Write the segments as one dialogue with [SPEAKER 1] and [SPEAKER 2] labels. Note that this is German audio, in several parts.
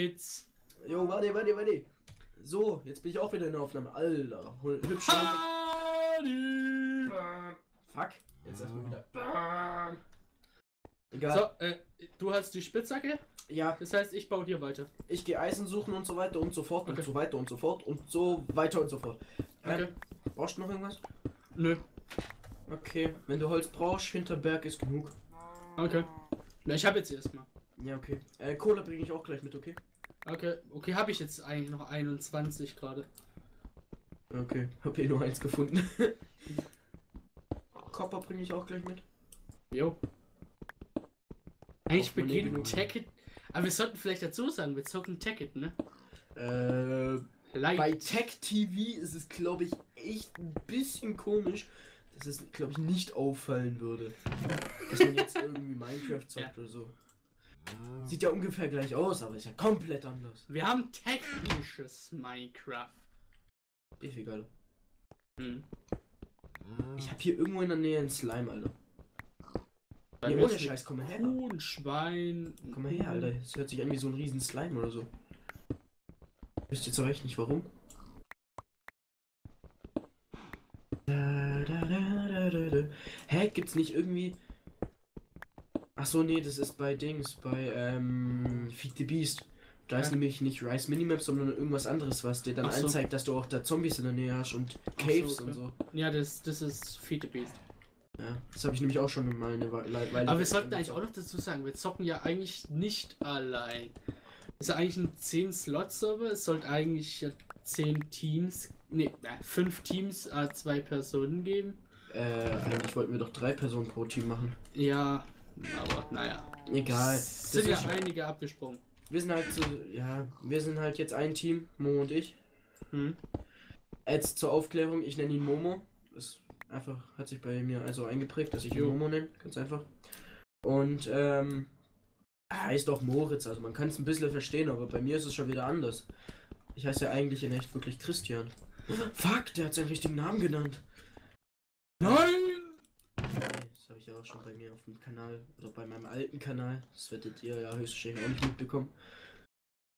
[SPEAKER 1] geht's.
[SPEAKER 2] Jo, warte, warte, warte. So, jetzt bin ich auch wieder in der Aufnahme. Alter, hübsch. Fuck. Jetzt erstmal wieder. Egal.
[SPEAKER 1] So, äh, du hast die Spitzhacke,
[SPEAKER 2] Ja,
[SPEAKER 1] das heißt, ich baue dir weiter.
[SPEAKER 2] ich gehe Eisen suchen und so weiter und so fort
[SPEAKER 1] Okay.
[SPEAKER 2] und so weiter und so fort und so weiter und so fort.
[SPEAKER 1] Okay.
[SPEAKER 2] Ähm, brauchst du noch irgendwas?
[SPEAKER 1] Nö.
[SPEAKER 2] Okay, wenn du Holz brauchst, Hinterberg ist genug.
[SPEAKER 1] Okay. Na, ich habe jetzt erstmal.
[SPEAKER 2] Ja, okay. Äh, Kohle bringe ich auch gleich mit, okay?
[SPEAKER 1] Okay, okay, habe ich jetzt eigentlich noch 21 gerade.
[SPEAKER 2] Okay, hab eh nur eins gefunden. Copper bringe ich auch gleich mit.
[SPEAKER 1] Jo. Eigentlich
[SPEAKER 2] genug.
[SPEAKER 1] Tacket. Aber wir sollten vielleicht dazu sagen, wir zocken Tacket, ne?
[SPEAKER 2] Äh,
[SPEAKER 1] Light.
[SPEAKER 2] bei Tech TV ist es, glaube ich, echt ein bisschen komisch, dass es, glaube ich, nicht auffallen würde. Dass man jetzt irgendwie Minecraft zockt oder so. Sieht ja ungefähr gleich aus, aber ist ja komplett anders.
[SPEAKER 1] Wir haben technisches Minecraft.
[SPEAKER 2] Ist egal.
[SPEAKER 1] Hm.
[SPEAKER 2] Ich habe hier irgendwo in der Nähe einen Slime, Alter.
[SPEAKER 1] Bei
[SPEAKER 2] Nee, ohne Scheiß, komm mal her.
[SPEAKER 1] Huhn, Schwein.
[SPEAKER 2] Komm mal her, Alter. Es hört sich an wie so ein riesen Slime oder so. Wisst ihr zu Recht nicht warum? Da, da, da, da, da, da. Hä, gibt's nicht irgendwie. Ach so, nee, das ist bei Dings, bei ähm, Feed the Beast. Da ist
[SPEAKER 1] Ja.
[SPEAKER 2] nämlich nicht Rise Minimap, sondern irgendwas anderes, was dir dann
[SPEAKER 1] so.
[SPEAKER 2] anzeigt, dass du auch da Zombies in der Nähe hast und
[SPEAKER 1] Ach so,
[SPEAKER 2] Caves
[SPEAKER 1] okay.
[SPEAKER 2] und so.
[SPEAKER 1] Ja, das, das ist Feed the Beast.
[SPEAKER 2] Ja, das habe ich nämlich auch schon mal eine Wei- Weile.
[SPEAKER 1] Aber wir sollten eigentlich auch noch dazu sagen, wir zocken ja eigentlich nicht allein. Es ist eigentlich ein 10-Slot-Server, es sollte eigentlich ja 10 Teams, nee, 5 Teams, äh, zwei Personen geben.
[SPEAKER 2] Äh, eigentlich wollten wir doch drei Personen pro Team machen.
[SPEAKER 1] Ja, aber naja.
[SPEAKER 2] Egal.
[SPEAKER 1] Es sind ja einige abgesprungen.
[SPEAKER 2] Wir sind halt so, ja, wir sind halt jetzt ein Team, Momo und ich.
[SPEAKER 1] Hm?
[SPEAKER 2] Jetzt zur Aufklärung, ich nenne ihn Momo. Das einfach hat sich bei mir also eingeprägt, dass ich ihn. Momo nenne, ganz einfach. Und ähm, er heißt auch Moritz, also man kann es ein bisschen verstehen, aber bei mir ist es schon wieder anders. Ich heiße ja eigentlich in echt wirklich Christian. Fuck, der hat seinen richtigen Namen genannt.
[SPEAKER 1] Nein!
[SPEAKER 2] Ja auch schon bei mir auf dem Kanal oder bei meinem alten Kanal. Das werdet ihr ja höchstwahrscheinlich auch nicht mitbekommen.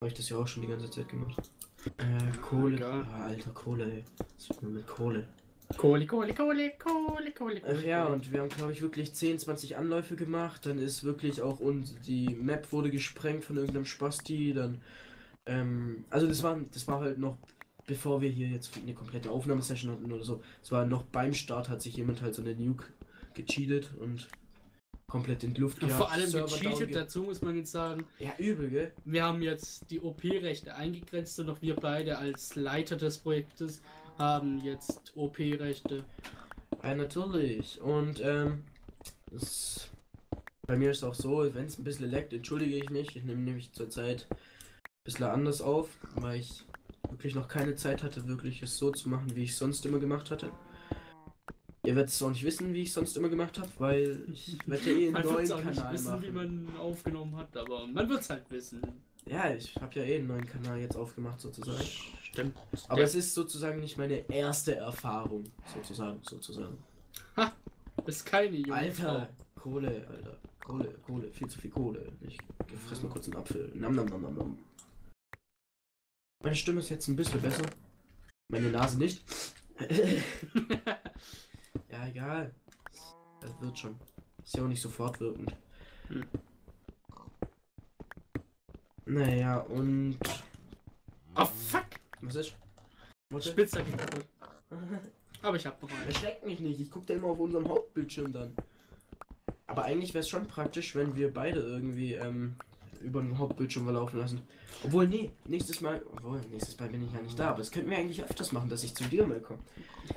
[SPEAKER 2] Habe ich das ja auch schon die ganze Zeit gemacht. Äh, Kohle. Ah, alter Kohle, ey. Was ist denn mit Kohle?
[SPEAKER 1] Kohle, Kohle, Kohle, Kohle, Kohle,
[SPEAKER 2] Ach ja, und wir haben, glaube ich, wirklich 10, 20 Anläufe gemacht. Dann ist wirklich auch und die Map wurde gesprengt von irgendeinem Spasti. Dann, ähm, also das war, das war halt noch, bevor wir hier jetzt eine komplette Aufnahmesession hatten oder so. Es war noch beim Start hat sich jemand halt so eine Nuke gecheatet und komplett in die Luft gejagt,
[SPEAKER 1] vor allem
[SPEAKER 2] Server
[SPEAKER 1] gecheatet,
[SPEAKER 2] ge-
[SPEAKER 1] dazu muss man jetzt sagen,
[SPEAKER 2] Ja, übel, gell?
[SPEAKER 1] wir haben jetzt die OP-Rechte eingegrenzt und auch wir beide als Leiter des Projektes haben jetzt OP-Rechte.
[SPEAKER 2] Ja, natürlich. Und ähm, es, bei mir ist auch so, wenn es ein bisschen leckt, entschuldige ich mich. Ich nehme nämlich zurzeit ein bisschen anders auf, weil ich wirklich noch keine Zeit hatte, wirklich es so zu machen, wie ich sonst immer gemacht hatte. Ihr werdet es auch nicht wissen, wie ich sonst immer gemacht habe, weil ich werde ja eh einen
[SPEAKER 1] Man
[SPEAKER 2] neuen
[SPEAKER 1] auch nicht
[SPEAKER 2] Kanal
[SPEAKER 1] wissen, wie
[SPEAKER 2] machen.
[SPEAKER 1] man aufgenommen hat, aber man wird es halt wissen.
[SPEAKER 2] Ja, ich habe ja eh einen neuen Kanal jetzt aufgemacht, sozusagen.
[SPEAKER 1] Stimmt.
[SPEAKER 2] Aber es ist sozusagen nicht meine erste Erfahrung, sozusagen, sozusagen.
[SPEAKER 1] ist keine junge
[SPEAKER 2] Alter, Kohle, Alter. Kohle, Kohle, viel zu viel Kohle. Ich fress mal kurz einen Apfel. Nam, nam, nam, nam, nam. Meine Stimme ist jetzt ein bisschen besser. Meine Nase nicht. Ja, egal. Das wird schon. Ist ja auch nicht sofort wirkend.
[SPEAKER 1] Hm.
[SPEAKER 2] Naja, und.
[SPEAKER 1] oh fuck!
[SPEAKER 2] Was ist? Mutter?
[SPEAKER 1] Spitzhacke kaputt. Aber ich hab noch einen.
[SPEAKER 2] Erschreckt mich nicht, ich gucke da immer auf unserem Hauptbildschirm dann. Aber eigentlich wäre es schon praktisch, wenn wir beide irgendwie ähm, über den Hauptbildschirm laufen lassen. Obwohl, nee, nächstes Mal, obwohl, nächstes Mal bin ich ja nicht da, aber das könnten wir eigentlich öfters machen, dass ich zu dir mal komme.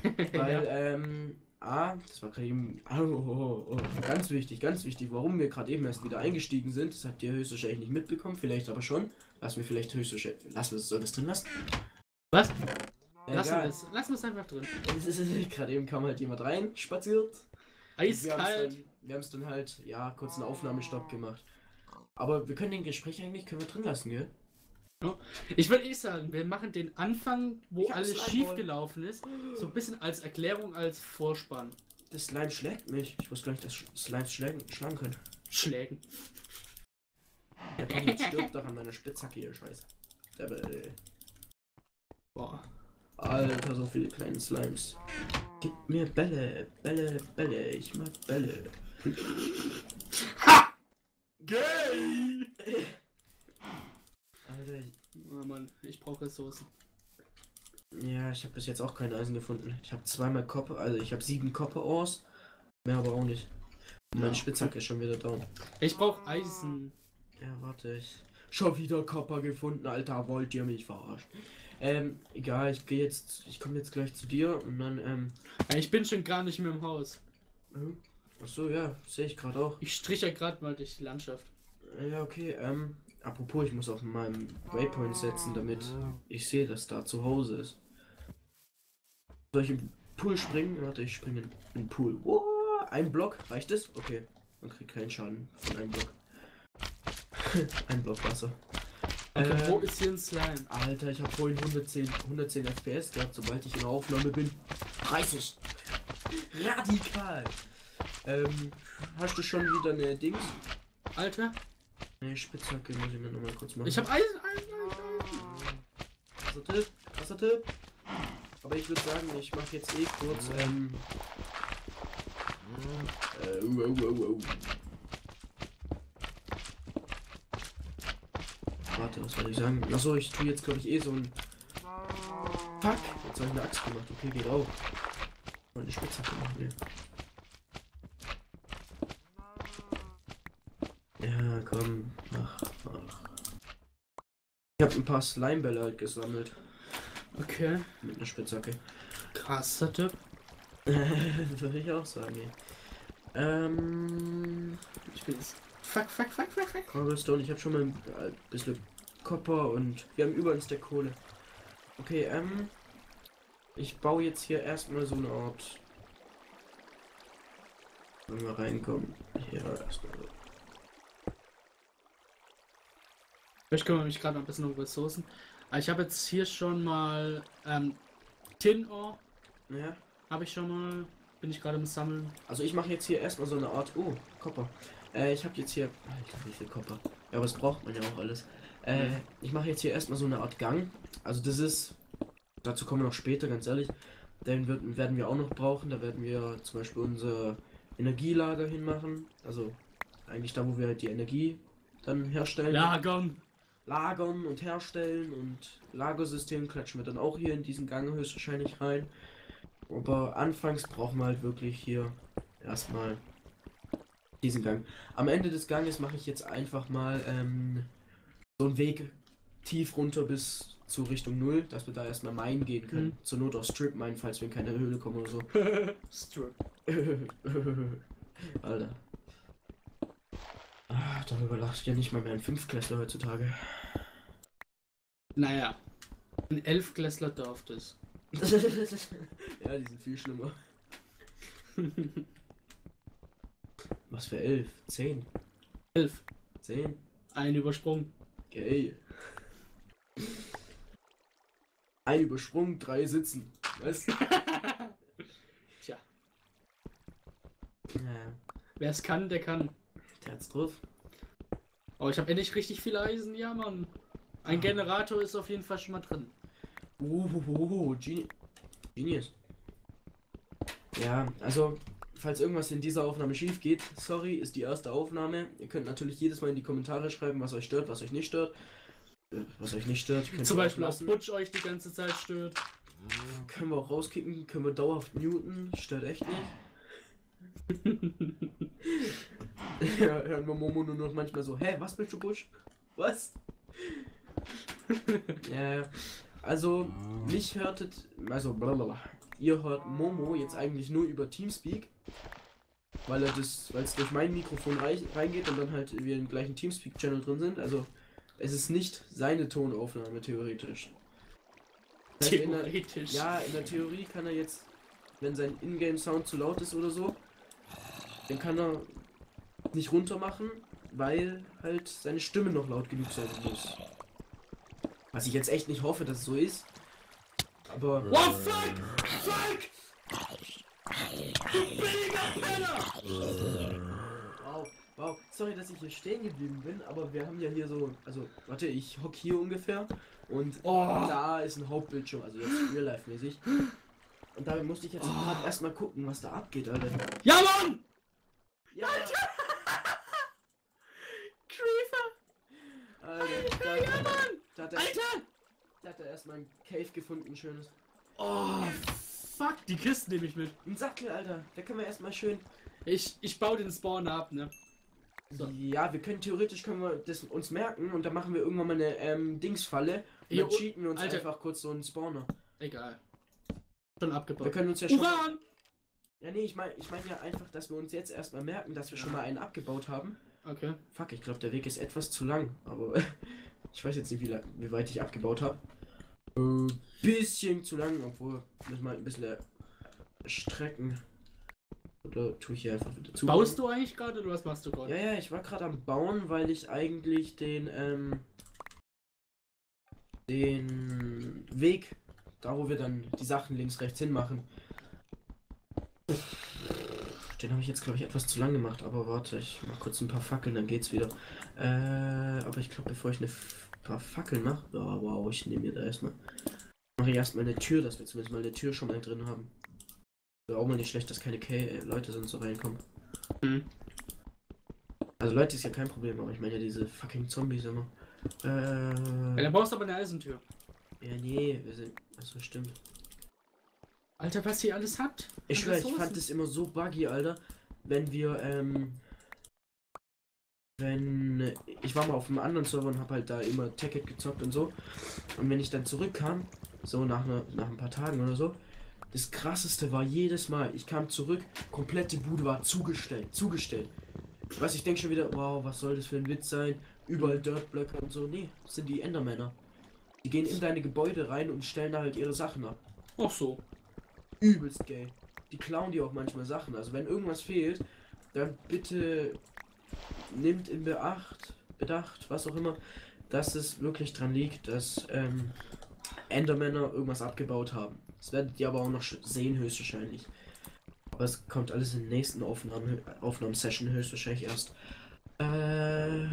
[SPEAKER 2] Weil, ähm, A, das war gerade eben, oh, oh, oh, oh, ganz wichtig, ganz wichtig, warum wir gerade eben erst wieder eingestiegen sind, das habt ihr höchstwahrscheinlich nicht mitbekommen, vielleicht aber schon. Lassen wir vielleicht höchstwahrscheinlich, lassen wir es, soll das drin lassen?
[SPEAKER 1] Was?
[SPEAKER 2] Ja,
[SPEAKER 1] Lassen wir es. Lassen wir es einfach drin.
[SPEAKER 2] Gerade eben kam halt jemand rein, spaziert.
[SPEAKER 1] Eiskalt.
[SPEAKER 2] Wir haben es dann halt, ja, kurz einen Aufnahmestopp gemacht. Aber wir können den Gespräch eigentlich können wir drin lassen, gell?
[SPEAKER 1] Ich würde eh sagen, wir machen den Anfang, wo alles
[SPEAKER 2] Slime
[SPEAKER 1] schief gelaufen ist, so ein bisschen als Erklärung, als Vorspann.
[SPEAKER 2] Das Slime schlägt mich. Ich nicht, dass Sch- Slimes schlagen, schlagen können.
[SPEAKER 1] Schlägen.
[SPEAKER 2] Ja, komm, jetzt stirb doch an meiner Spitzhacke hier, Scheiße. Der Bell.
[SPEAKER 1] Boah.
[SPEAKER 2] Alter, so viele kleine Slimes. Gib mir Bälle, Bälle, Bälle. Ich mag Bälle.
[SPEAKER 1] Ha!
[SPEAKER 2] Gay! Alter,
[SPEAKER 1] Oh Mann, ich brauche Ressourcen.
[SPEAKER 2] ja, ich habe bis jetzt auch kein Eisen gefunden. Ich habe zweimal Copper, also ich habe sieben Copper Ores. Mehr aber auch nicht. Und meine
[SPEAKER 1] Ja.
[SPEAKER 2] Spitzhacke ist schon wieder down.
[SPEAKER 1] Ich brauche Eisen.
[SPEAKER 2] Ja, warte, ich. Schon wieder Copper gefunden, Alter, wollt ihr mich verarschen? Ähm, egal, ich gehe jetzt, ich komme jetzt gleich zu dir und dann, ähm,
[SPEAKER 1] Ich bin schon gar nicht mehr im Haus.
[SPEAKER 2] hm? ach so, ja, sehe ich gerade auch.
[SPEAKER 1] Ich strich ja gerade mal durch die Landschaft.
[SPEAKER 2] Ja, okay, ähm, apropos, ich muss auf meinem Waypoint setzen, damit ich sehe, dass da zu Hause ist. Soll ich im Pool springen? Warte, ich springe in den Pool. Wow, ein Block, reicht es? Okay, man kriegt keinen Schaden von einem Block. ein Block Wasser.
[SPEAKER 1] Okay,
[SPEAKER 2] Ähm,
[SPEAKER 1] wo ist hier ein Slime?
[SPEAKER 2] Alter, ich habe vorhin 110, 110 FPS gehabt, sobald ich in der Aufnahme bin. 30. Radikal. Ähm, hast du schon wieder eine Dings?
[SPEAKER 1] Alter,
[SPEAKER 2] Ne, Spitzhacke muss ich mir nochmal kurz machen.
[SPEAKER 1] ich habe Eisen, Eisen, Eisen.
[SPEAKER 2] Krasser Tipp, krasser Tipp. Aber ich würde sagen, ich mache jetzt eh kurz, ähm... Äh, uh, uh, uh, uh. Warte, was soll ich sagen? Achso, ich tue jetzt, glaube ich, eh so ein... Fuck! Jetzt habe ich eine Axt gemacht. Okay, geht auch. Meine Spitzhacke machen wir. Ja, komm, mach, mach. Ich habe ein paar Slimebälle halt gesammelt.
[SPEAKER 1] Okay,
[SPEAKER 2] Mit einer Spitzhacke.
[SPEAKER 1] krasser Typ.
[SPEAKER 2] Würde ich auch sagen, ey. Ähm.
[SPEAKER 1] Ich bin jetzt. Fuck, fuck, fuck, fuck, fuck.
[SPEAKER 2] Cobblestone, ich habe schon mal ein äh, bisschen Copper und wir haben über uns der Kohle. Okay, ähm. Ich baue jetzt hier erstmal so eine Art. Wenn wir reinkommen. Hier erstmal so.
[SPEAKER 1] Ich kümmere mich gerade ein bisschen um Ressourcen. Aber ich habe jetzt hier schon mal ähm, Tin Ore.
[SPEAKER 2] Ja.
[SPEAKER 1] Habe ich schon mal. Bin ich gerade im Sammeln.
[SPEAKER 2] Also ich mache jetzt hier erstmal so eine Art. Oh, Copper. Äh, ich habe jetzt hier. Alter, wie viel Copper? Ja, aber das braucht man ja auch alles. Äh, ich mache jetzt hier erstmal so eine Art Gang. Also das ist. Dazu kommen wir noch später, ganz ehrlich. Den wird, werden wir auch noch brauchen. Da werden wir zum Beispiel unser Energielager hinmachen. Also eigentlich da, wo wir halt die Energie dann herstellen.
[SPEAKER 1] Lagern.
[SPEAKER 2] Lagern und herstellen und Lagersystem klatschen wir dann auch hier in diesen Gang höchstwahrscheinlich rein. Aber anfangs brauchen wir halt wirklich hier erstmal diesen Gang. Am Ende des Ganges mache ich jetzt einfach mal ähm, so einen Weg tief runter bis zur Richtung Null, dass wir da erstmal meinen gehen können.
[SPEAKER 1] Mhm.
[SPEAKER 2] Zur Not auch Strip meinen, falls wir in keine Höhle kommen oder so.
[SPEAKER 1] Strip.
[SPEAKER 2] Alter. Darüber lacht ja nicht mal mehr ein Fünfklässler heutzutage.
[SPEAKER 1] Naja. Ein Elfklässler darf das.
[SPEAKER 2] ja, die sind viel schlimmer. Was für elf? Zehn?
[SPEAKER 1] Elf.
[SPEAKER 2] Zehn?
[SPEAKER 1] Ein Übersprung.
[SPEAKER 2] Geil. Ein Übersprung, drei sitzen. Was?
[SPEAKER 1] Tja,
[SPEAKER 2] Ja,
[SPEAKER 1] wer es kann, der kann.
[SPEAKER 2] der hat's drauf.
[SPEAKER 1] Oh, ich habe endlich richtig viel Eisen. Ja, Mann. Ein Generator ist auf jeden Fall schon mal drin.
[SPEAKER 2] Uh, Geni Genius. Ja, also, falls irgendwas in dieser Aufnahme schief geht, sorry, ist die erste Aufnahme. Ihr könnt natürlich jedes Mal in die Kommentare schreiben, was euch stört, was euch nicht stört. Äh, Was euch nicht stört. könnt
[SPEAKER 1] Zum Beispiel,
[SPEAKER 2] lassen.
[SPEAKER 1] Butch euch die ganze Zeit stört.
[SPEAKER 2] Können wir auch rauskicken, können wir dauerhaft muten, stört echt nicht. ja, hören wir Momo nur noch manchmal so, hä, was bist du Busch? Was? ja, also mich hörtet, also blablabla. Ihr hört Momo jetzt eigentlich nur über Teamspeak, weil er das, weil es durch mein Mikrofon rein, reingeht und dann halt wir im gleichen Teamspeak-Channel drin sind. Also es ist nicht seine Tonaufnahme theoretisch. Heißt, in der-
[SPEAKER 1] Theoretisch.
[SPEAKER 2] ja, in der Theorie kann er jetzt, wenn sein Ingame-Sound zu laut ist oder so, dann kann er nicht runter machen, weil halt seine Stimme noch laut genug sein muss. Was ich jetzt echt nicht hoffe, dass es so ist. Aber.
[SPEAKER 1] What fuck? Fuck! Du billiger Penner!
[SPEAKER 2] Wow. Wow, sorry, dass ich hier stehen geblieben bin, aber wir haben ja hier so, also, warte, ich hock hier ungefähr und
[SPEAKER 1] Oh.
[SPEAKER 2] da ist ein Hauptbildschirm, also jetzt real life mäßig. Und damit musste ich jetzt
[SPEAKER 1] Oh.
[SPEAKER 2] erstmal gucken, was da abgeht, Alter.
[SPEAKER 1] Ja, Mann!
[SPEAKER 2] Ja,
[SPEAKER 1] Creeper!
[SPEAKER 2] Alter, da,
[SPEAKER 1] Ja, Mann!
[SPEAKER 2] da, hat er,
[SPEAKER 1] Alter!
[SPEAKER 2] da hat er erstmal ein Cave gefunden, schönes.
[SPEAKER 1] Oh, fuck, die Kisten nehme ich mit.
[SPEAKER 2] Ein Sattel, Alter, da können wir erstmal schön.
[SPEAKER 1] Ich, ich baue den Spawn ab, ne? So.
[SPEAKER 2] Ja, wir können theoretisch können wir das uns merken und dann machen wir irgendwann mal eine ähm, Dingsfalle. Und
[SPEAKER 1] Hier,
[SPEAKER 2] dann cheaten wir uns
[SPEAKER 1] Alter.
[SPEAKER 2] einfach kurz so einen Spawner.
[SPEAKER 1] Egal. Schon
[SPEAKER 2] Wir
[SPEAKER 1] abgebaut.
[SPEAKER 2] können uns ja schon.
[SPEAKER 1] Uran!
[SPEAKER 2] Ja, nee, ich meine ich mein ja einfach, dass wir uns jetzt erstmal merken, dass wir schon mal einen abgebaut haben.
[SPEAKER 1] Okay.
[SPEAKER 2] Fuck, ich glaube, der Weg ist etwas zu lang, aber ich weiß jetzt nicht, wie, lang, wie weit ich abgebaut habe. Äh, bisschen zu lang, obwohl müssen wir halt ein bisschen äh, strecken. Oder tue ich hier einfach wieder zu.
[SPEAKER 1] Baust du eigentlich gerade oder was machst du gerade?
[SPEAKER 2] Ja, ja, ich war gerade am Bauen, weil ich eigentlich den, ähm, den Weg, da wo wir dann die Sachen links, rechts hin machen. Den habe ich jetzt, glaube ich, etwas zu lang gemacht, aber warte, ich mach kurz ein paar Fackeln, dann geht's wieder. Äh, aber ich glaube, bevor ich eine paar Fackeln mache, oh, wow, ich nehme mir da erstmal, mache ich erstmal eine Tür, dass wir zumindest mal eine Tür schon mal drin haben. Wäre auch mal nicht schlecht, dass keine K äh, Leute sonst so reinkommen.
[SPEAKER 1] Hm.
[SPEAKER 2] Also Leute ist ja kein Problem, aber ich meine ja diese fucking Zombies immer.
[SPEAKER 1] Ja,
[SPEAKER 2] Äh,
[SPEAKER 1] dann brauchst du aber eine Eisentür.
[SPEAKER 2] ja nee, wir sind. Achso, stimmt.
[SPEAKER 1] Alter, was ihr alles habt.
[SPEAKER 2] Ich
[SPEAKER 1] An
[SPEAKER 2] schwör, ich fand es immer so buggy, Alter, wenn wir, ähm. Wenn. Ich war mal auf einem anderen Server und hab halt da immer Ticket gezockt und so. Und wenn ich dann zurückkam, so nach, ne, nach ein paar Tagen oder so, das krasseste war jedes Mal, ich kam zurück, komplette Bude war zugestellt, zugestellt. Was ich denke schon wieder, wow, was soll das für ein Witz sein? Überall Dirtblöcke und so. Nee, das sind die Endermänner. Die gehen in deine Gebäude rein und stellen da halt ihre Sachen ab.
[SPEAKER 1] Ach so.
[SPEAKER 2] Übelst gay. Die klauen dir auch manchmal Sachen. Also wenn irgendwas fehlt, dann bitte nimmt in Beacht, Bedacht, was auch immer, dass es wirklich dran liegt, dass ähm, Endermänner irgendwas abgebaut haben. Das werdet ihr aber auch noch sehen, höchstwahrscheinlich. Aber es kommt alles in der nächsten Aufnahmen, Aufnahmesession höchstwahrscheinlich erst. Äh,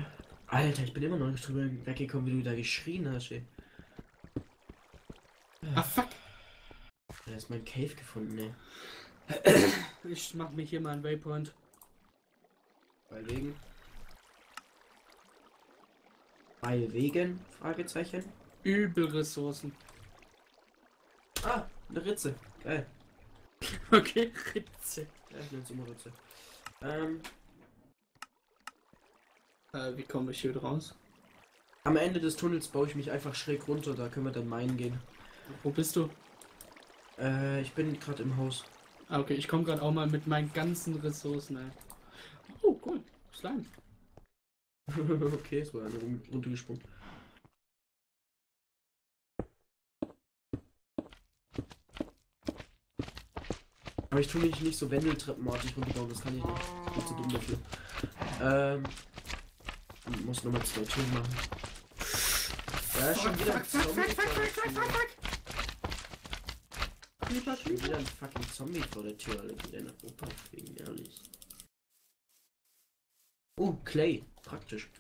[SPEAKER 2] Alter, ich bin immer noch nicht drüber weggekommen, wie du da geschrien hast, ey.
[SPEAKER 1] Ah, fuck.
[SPEAKER 2] Da ist mein Cave gefunden, ey.
[SPEAKER 1] Ich mach mir hier mal einen Waypoint.
[SPEAKER 2] Weil wegen. Weil wegen? Fragezeichen.
[SPEAKER 1] Übel Ressourcen.
[SPEAKER 2] Ah, eine Ritze. Geil.
[SPEAKER 1] Okay, Ritze.
[SPEAKER 2] Ja, ich nenn's immer Ritze. Ähm,
[SPEAKER 1] Äh, wie komme ich hier raus?
[SPEAKER 2] am Ende des Tunnels baue ich mich einfach schräg runter, da können wir dann meinen gehen.
[SPEAKER 1] Wo bist du?
[SPEAKER 2] Äh, ich bin gerade im Haus.
[SPEAKER 1] Ah, okay, ich komme gerade auch mal mit meinen ganzen Ressourcen, ey. Oh, cool. Slime.
[SPEAKER 2] okay, es war eine run- runtergesprungen. Aber ich tue mich nicht so Wendeltreppenartig runterbauen, das kann ich nicht. Ich bin zu dumm dafür. Ähm. ich Muss nochmal zwei Türen machen. Ja, schon wieder ein Zombie. vor der Tür.
[SPEAKER 1] Creeper,
[SPEAKER 2] Schon wieder ein fucking Zombie vor der Tür, alle wieder Opa wegen ehrlich. Oh, Clay, praktisch.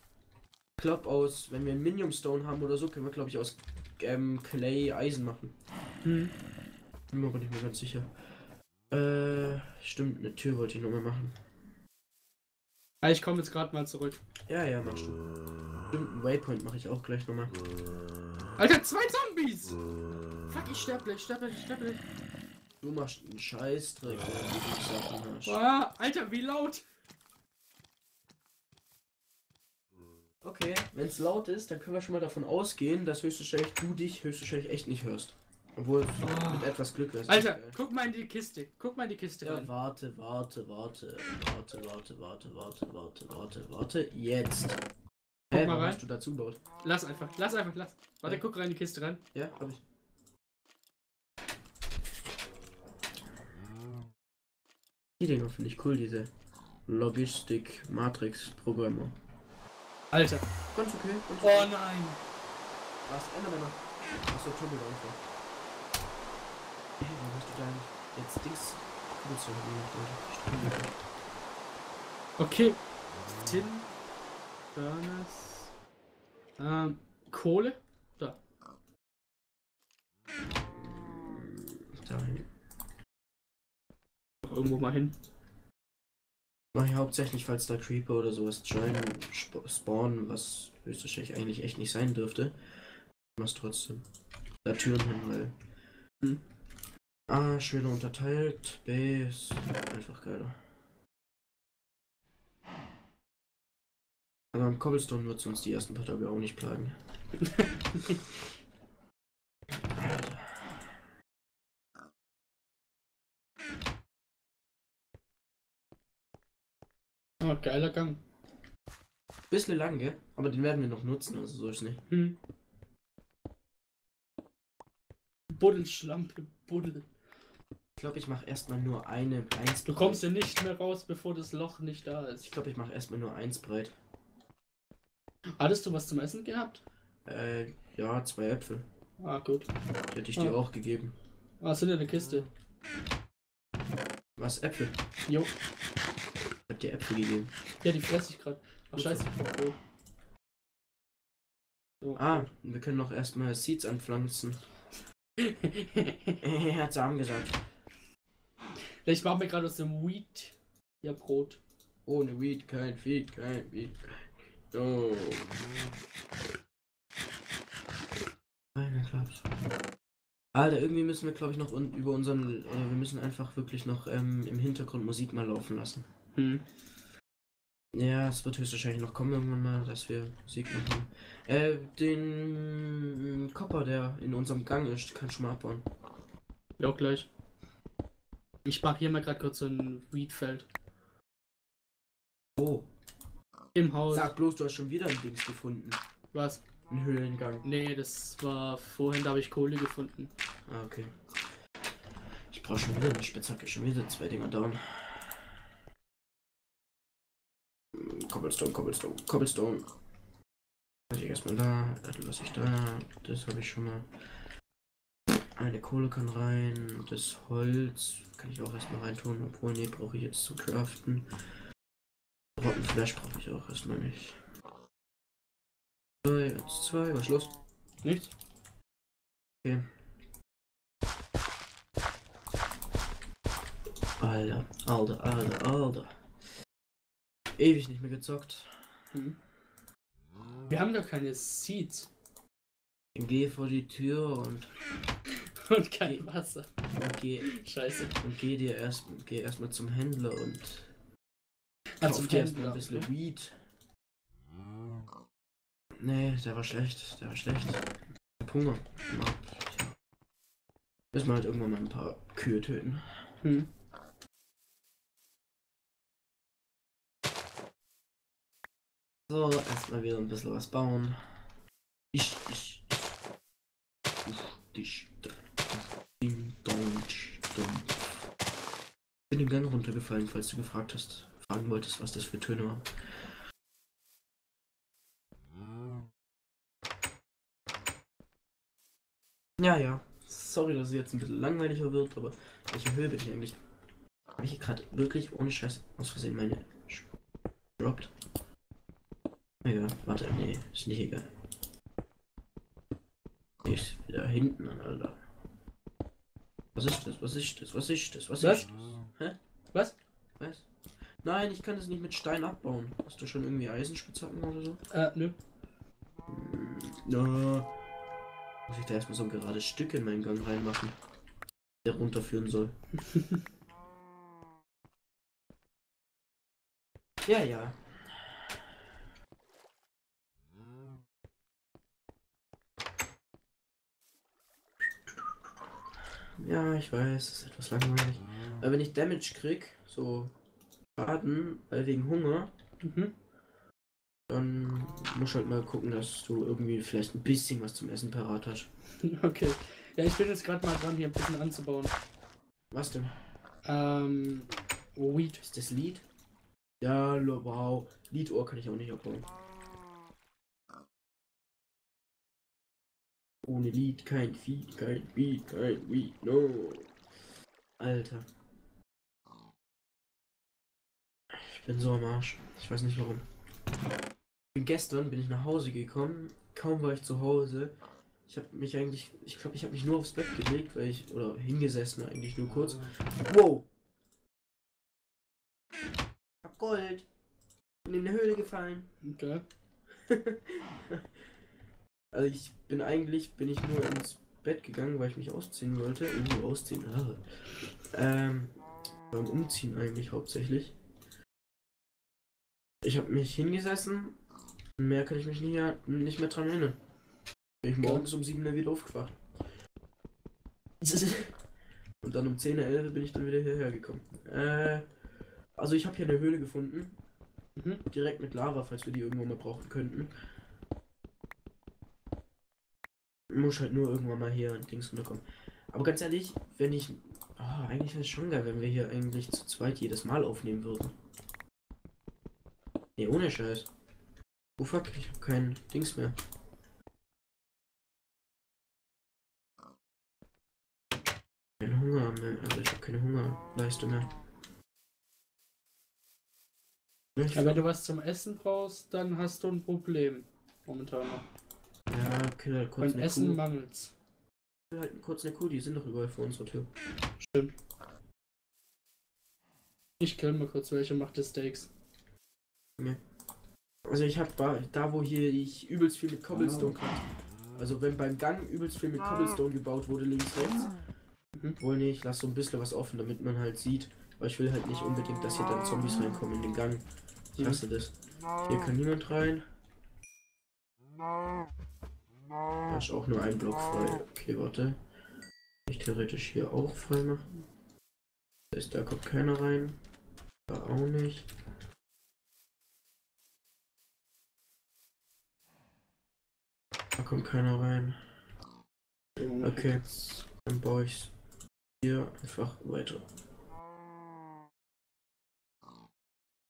[SPEAKER 2] Ich glaub aus, wenn wir einen Minium Stone haben oder so, können wir glaube ich aus ähm, Clay Eisen machen.
[SPEAKER 1] Hm.
[SPEAKER 2] Bin mir aber nicht mehr ganz sicher. Äh, stimmt, eine Tür wollte ich nochmal machen.
[SPEAKER 1] Ah, ich komme jetzt gerade mal zurück.
[SPEAKER 2] Ja, ja, machst du. Stimmt, einen Waypoint mache ich auch gleich nochmal.
[SPEAKER 1] Alter, zwei Zombies! Fuck, ich sterbe gleich, sterbe gleich, sterbe gleich.
[SPEAKER 2] Du machst einen Scheißdreck, wenn du die Sachen hast.
[SPEAKER 1] Ah, Alter, wie laut!
[SPEAKER 2] Okay, wenn es laut ist, dann können wir schon mal davon ausgehen, dass höchstwahrscheinlich du dich höchstwahrscheinlich echt nicht hörst. Obwohl,
[SPEAKER 1] Oh.
[SPEAKER 2] mit etwas Glück wär's.
[SPEAKER 1] Alter, guck mal in die Kiste. Guck mal in die Kiste
[SPEAKER 2] Ja,
[SPEAKER 1] rein.
[SPEAKER 2] warte, warte, warte, warte, warte, warte, warte, warte, warte, warte, jetzt. Hä,
[SPEAKER 1] mal
[SPEAKER 2] warum
[SPEAKER 1] rein.
[SPEAKER 2] hast du dazu baut?
[SPEAKER 1] Lass einfach, lass einfach, lass. Warte,
[SPEAKER 2] Ja.
[SPEAKER 1] guck rein in die Kiste rein.
[SPEAKER 2] Ja, hab ich. Die Dinger finde ich cool, diese Logistik-Matrix-Programme.
[SPEAKER 1] Alter.
[SPEAKER 2] Ganz okay, ganz
[SPEAKER 1] Oh
[SPEAKER 2] okay.
[SPEAKER 1] nein.
[SPEAKER 2] Was? Endermänner. Achso, Tunnel einfach. Hey, warum hast du da jetzt Dings Cobblestone gemacht, Alter?
[SPEAKER 1] Okay. Tin, Furnace, ähm, Kohle, da.
[SPEAKER 2] Dahin.
[SPEAKER 1] Noch irgendwo mal hin.
[SPEAKER 2] Mach ich hauptsächlich, falls da Creeper oder sowas sp- spawnen, was höchstwahrscheinlich eigentlich echt nicht sein dürfte. Mach's trotzdem. Da Türen hin, weil.
[SPEAKER 1] Hm.
[SPEAKER 2] A schöner unterteilt, B ist einfach geiler. Aber am Cobblestone wird es uns die ersten paar Tage auch nicht plagen.
[SPEAKER 1] Ah, geiler Gang.
[SPEAKER 2] Bisschen lang, gell? Aber den werden wir noch nutzen, also so ist nicht.
[SPEAKER 1] Hm. Buddelschlampe, Buddel.
[SPEAKER 2] Ich glaube, ich mache erstmal nur eine eins.
[SPEAKER 1] Du kommst ja nicht mehr raus, bevor das Loch nicht da ist.
[SPEAKER 2] Ich glaube, ich mache erstmal nur eins breit.
[SPEAKER 1] Hattest du was zum Essen gehabt?
[SPEAKER 2] Äh, ja, zwei Äpfel.
[SPEAKER 1] Ah, gut.
[SPEAKER 2] Hätte ich dir
[SPEAKER 1] Ah.
[SPEAKER 2] auch gegeben.
[SPEAKER 1] Ah, sind in der Kiste.
[SPEAKER 2] Was, Äpfel?
[SPEAKER 1] Jo.
[SPEAKER 2] Hab dir Äpfel gegeben.
[SPEAKER 1] Ja, die fresse ich gerade. Ach, scheiße, ich. So.
[SPEAKER 2] Ah, wir können noch erstmal Seeds anpflanzen. er hat Samen gesagt.
[SPEAKER 1] ich mache mir gerade aus dem Wheat ja Brot.
[SPEAKER 2] Ohne Weed kein Feed, kein Weed. Oh. Meine Klaps. Alter, irgendwie müssen wir, glaube ich, noch un über unseren. Oder wir müssen einfach wirklich noch ähm, im Hintergrund Musik mal laufen lassen.
[SPEAKER 1] Hm.
[SPEAKER 2] Ja, es wird höchstwahrscheinlich noch kommen irgendwann mal, dass wir Musik machen. Äh, den Kopper, der in unserem Gang ist, kann schon mal abbauen.
[SPEAKER 1] Ja, gleich. Ich mache hier mal gerade kurz so ein Wheatfeld.
[SPEAKER 2] Oh,
[SPEAKER 1] Im Haus.
[SPEAKER 2] sag bloß, du hast schon wieder ein Dings gefunden.
[SPEAKER 1] Was?
[SPEAKER 2] Ein Höhlengang.
[SPEAKER 1] Nee, das war vorhin, da habe ich Kohle gefunden.
[SPEAKER 2] Ah, okay. Ich brauche schon wieder eine Spitzhacke, schon wieder zwei Dinger down. Cobblestone, Cobblestone, Cobblestone. Ich erstmal da, das lasse ich da, das habe ich schon mal. Eine Kohle kann rein, das Holz kann ich auch erstmal reintun, obwohl, nee, brauche ich jetzt zu craften. Rotten Flash brauche ich auch erstmal nicht. Zwei, eins, zwei, was los?
[SPEAKER 1] Nichts?
[SPEAKER 2] Okay. Alter, Alter, Alter, Alter. Ewig nicht mehr gezockt.
[SPEAKER 1] Hm. Wir haben doch keine Seeds
[SPEAKER 2] Ich geh vor die Tür und,
[SPEAKER 1] und kein Wasser.
[SPEAKER 2] und geh
[SPEAKER 1] Scheiße.
[SPEAKER 2] und geh dir erst geh erstmal zum Händler und
[SPEAKER 1] Also
[SPEAKER 2] kauf dir erstmal ein bisschen Weed. Nee, der war schlecht, der war schlecht. Ich hab Hunger. Müssen wir halt irgendwann mal ein paar Kühe töten.
[SPEAKER 1] Hm.
[SPEAKER 2] So, erstmal wieder ein bisschen was bauen. Ich, ich, ich. Ich bin den Gang runtergefallen, falls du gefragt hast, fragen wolltest, was das für Töne waren. Ja, ja. Sorry, dass es jetzt ein bisschen langweiliger wird, aber welche Höhe bin ich eigentlich? Habe ich gerade wirklich ohne Scheiß aus Versehen meine Sch- droppt? Egal, warte, nee, ist nicht egal. Nee, ist wieder hinten, Alter. Was ist das? Was ist das? Was ist das? Was
[SPEAKER 1] Was?
[SPEAKER 2] ist das? Hä?
[SPEAKER 1] Was?
[SPEAKER 2] Was? Nein, ich kann das nicht mit Stein abbauen. Hast du schon irgendwie Eisenspitzhacken oder so?
[SPEAKER 1] Äh, nö.
[SPEAKER 2] Hm, Na. Muss ich da erstmal so ein gerades Stück in meinen Gang reinmachen, der runterführen soll. ja, ja. Ja, ich weiß, es ist etwas langweilig. Aber wenn ich Damage krieg, so Schaden, weil wegen Hunger,
[SPEAKER 1] Mhm.
[SPEAKER 2] dann musst du halt mal gucken, dass du irgendwie vielleicht ein bisschen was zum Essen parat hast.
[SPEAKER 1] Okay. Ja, ich bin jetzt gerade mal dran, hier ein bisschen anzubauen.
[SPEAKER 2] Was denn?
[SPEAKER 1] Ähm, Wheat.
[SPEAKER 2] Ist das Lied? Ja, wow. Liedohr kann ich auch nicht abbauen. Ohne Lied kein Feed, kein Beat, kein Weed, no. Alter. Ich bin so am Arsch. Ich weiß nicht warum. Gestern bin ich nach Hause gekommen. Kaum war ich zu Hause. Ich habe mich eigentlich, ich glaube, ich habe mich nur aufs Bett gelegt, weil ich oder hingesessen eigentlich nur kurz. Wow. Ich hab Gold. Bin in eine Höhle gefallen.
[SPEAKER 1] Okay.
[SPEAKER 2] Also ich bin eigentlich, bin ich nur ins Bett gegangen, weil ich mich ausziehen wollte. Irgendwie ausziehen. Ah. Ähm, beim Umziehen eigentlich hauptsächlich. Ich habe mich hingesessen. Mehr kann ich mich nicht mehr, nicht mehr dran erinnern. Bin ich morgens um 7 Uhr wieder aufgewacht. Und dann um 10 Uhr 11 bin ich dann wieder hierher gekommen. Äh, also ich habe hier eine Höhle gefunden.
[SPEAKER 1] Mhm.
[SPEAKER 2] Direkt mit Lava, falls wir die irgendwann mal brauchen könnten. Muss halt nur irgendwann mal hier ein Dings runterkommen. Aber ganz ehrlich, wenn ich. Ah, eigentlich wäre es schon geil, wenn wir hier eigentlich zu zweit jedes Mal aufnehmen würden. Nee, ohne Scheiß. Oh fuck, ich hab kein Dings mehr. Kein Hunger mehr. Also ich hab keine Hungerleiste mehr. Ja,
[SPEAKER 1] wenn du was zum Essen brauchst, dann hast du ein Problem. Momentan noch.
[SPEAKER 2] Okay, halt kurz
[SPEAKER 1] Beim
[SPEAKER 2] eine
[SPEAKER 1] Essen
[SPEAKER 2] Kuh.
[SPEAKER 1] mangelt's.
[SPEAKER 2] Halt kurz eine Kuh, die sind doch überall vor unserer Tür.
[SPEAKER 1] Stimmt. Ich kill mal kurz welche, mach die Steaks.
[SPEAKER 2] Also ich hab da, wo hier ich übelst viel mit Cobblestone hatte. Also wenn beim Gang übelst viel mit Cobblestone gebaut wurde, links, rechts.
[SPEAKER 1] Mhm.
[SPEAKER 2] Wohl nee, ich lasse so ein bisschen was offen, damit man halt sieht. Weil ich will halt nicht unbedingt, dass hier dann Zombies reinkommen in den Gang. Ich hasse das. Hier kann niemand rein. Da ist auch nur ein Block frei. Okay, warte. Ich theoretisch hier auch frei machen. Das heißt, da kommt keiner rein. Da auch nicht. Da kommt keiner rein. Okay. Dann baue ich hier einfach weiter.